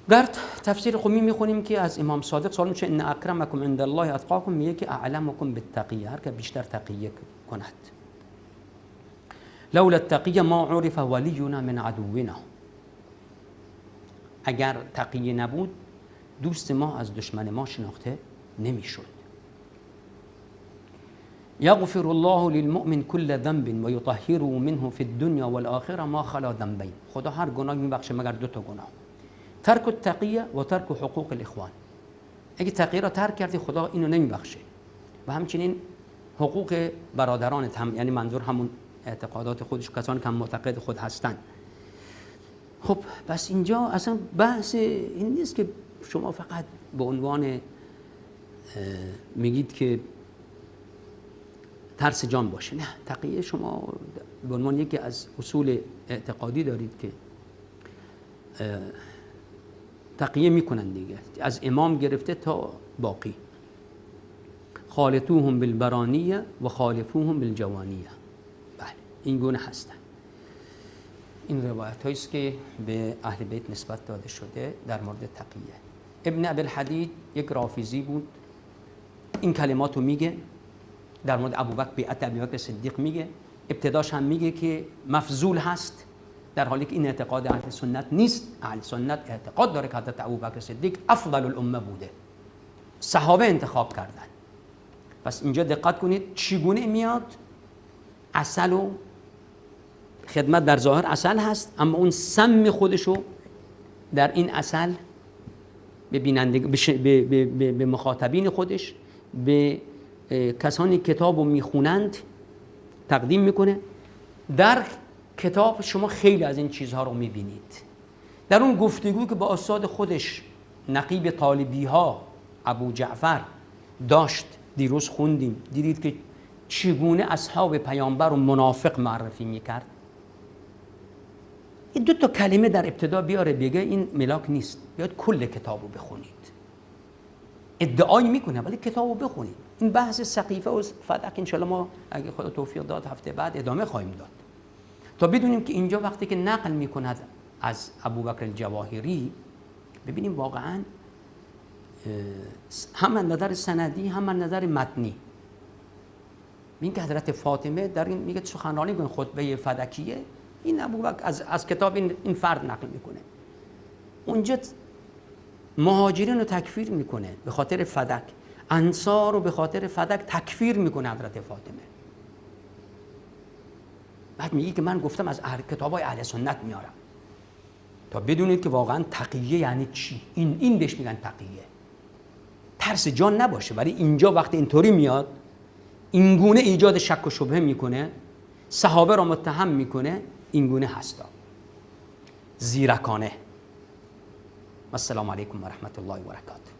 در تفسیر قمی می‌خونیم که از امام صادق سوال میشه ان اکرمکم عند الله اتقاکم میگه که اعلمکم بالتقیه هر که بیشتر تقیه کند. لولا التقیه ما عرف ولینا من عدونا. اگر تقیه نبود دوست ما از دشمن ما شناخته نمی‌شد. یغفر الله للمؤمن كل ذنب و منه في الدنيا والآخره ما خلا ذنبین خدا هر گناهی میبخشه مگر دو تا گناه. ترک التقیه و ترک حقوق الاخوان. اگه تقیه را ترک کردی خدا اینو نمیبخشه. و همچنین حقوق برادران هم یعنی منظور همون اعتقادات خودش کسانی که معتقد خود هستند خب بس اینجا اصلا بحث این نیست که شما فقط به عنوان میگید که ترس جان باشه. نه تقیه شما به عنوان یکی از اصول اعتقادی دارید که تقیه می‌کنن دیگه. از امام گرفته تا باقی. خالطوهم بالبرانیه و خالفوهم بالجوانیه. بله این گونه هستن. این روایت است که به اهل بیت نسبت داده شده در مورد تقیه. ابن ابل حدید یک رافیزی بود. این کلمات رو میگه. در مورد ابوبکر بیعت ابوبکر صدیق میگه. ابتداش هم میگه که مفضول هست. در حالی که این اعتقاد اهل سنت نیست. اهل سنت اعتقاد داره که حضرت ابوبکر صدیق افضل الامه بوده. صحابه انتخاب کردن. پس اینجا دقت کنید چگونه میاد. اصل و خدمت در ظاهر اصل هست اما اون سم خودشو در این اصل به, به, به, به مخاطبین خودش به کسانی کتاب رو می‌خونند تقدیم می‌کنه. در کتاب شما خیلی از این چیزها رو می‌بینید. در اون گفتگو که با استاد خودش نقیب طالبی ها ابو جعفر داشت دیروز خوندیم. دیدید که چگونه اصحاب پیامبر رو منافق معرفی می‌کرد؟ این دو تا کلمه در ابتدا بیاره بگه این ملاک نیست. بیاد کل کتاب رو بخونید. ادعایی می‌کنه ولی کتاب رو بخونید. این بحث سقیفه و فدق انشالله ما اگه خدا توفیق داد هفته بعد ادامه خواهیم داد. تا بدونیم که اینجا وقتی که نقل می‌کند از ابوبکر الجواهری ببینیم واقعا هم از نظر سندی هم از نظر متنی. این که حضرت فاطمه در این میگه سخنرانی کنه خطبه فدکیه این ابوبکر از, از کتاب این, این فرد نقل می‌کنه. اونجا مهاجرین رو تکفیر می‌کنه به خاطر فدک. انصار رو به خاطر فدک تکفیر می‌کنه حضرت فاطمه. بعد میگه که من گفتم از کتاب های اهل سنت میارم. تا بدونید که واقعا تقیه یعنی چی؟ این این بهش میگن تقیه. ترس جان نباشه ولی اینجا وقتی اینطوری میاد اینگونه ایجاد شک و شبهه می‌کنه صحابه را متهم می‌کنه اینگونه هستا. زیرکانه. السلام علیکم و رحمت الله و برکاته.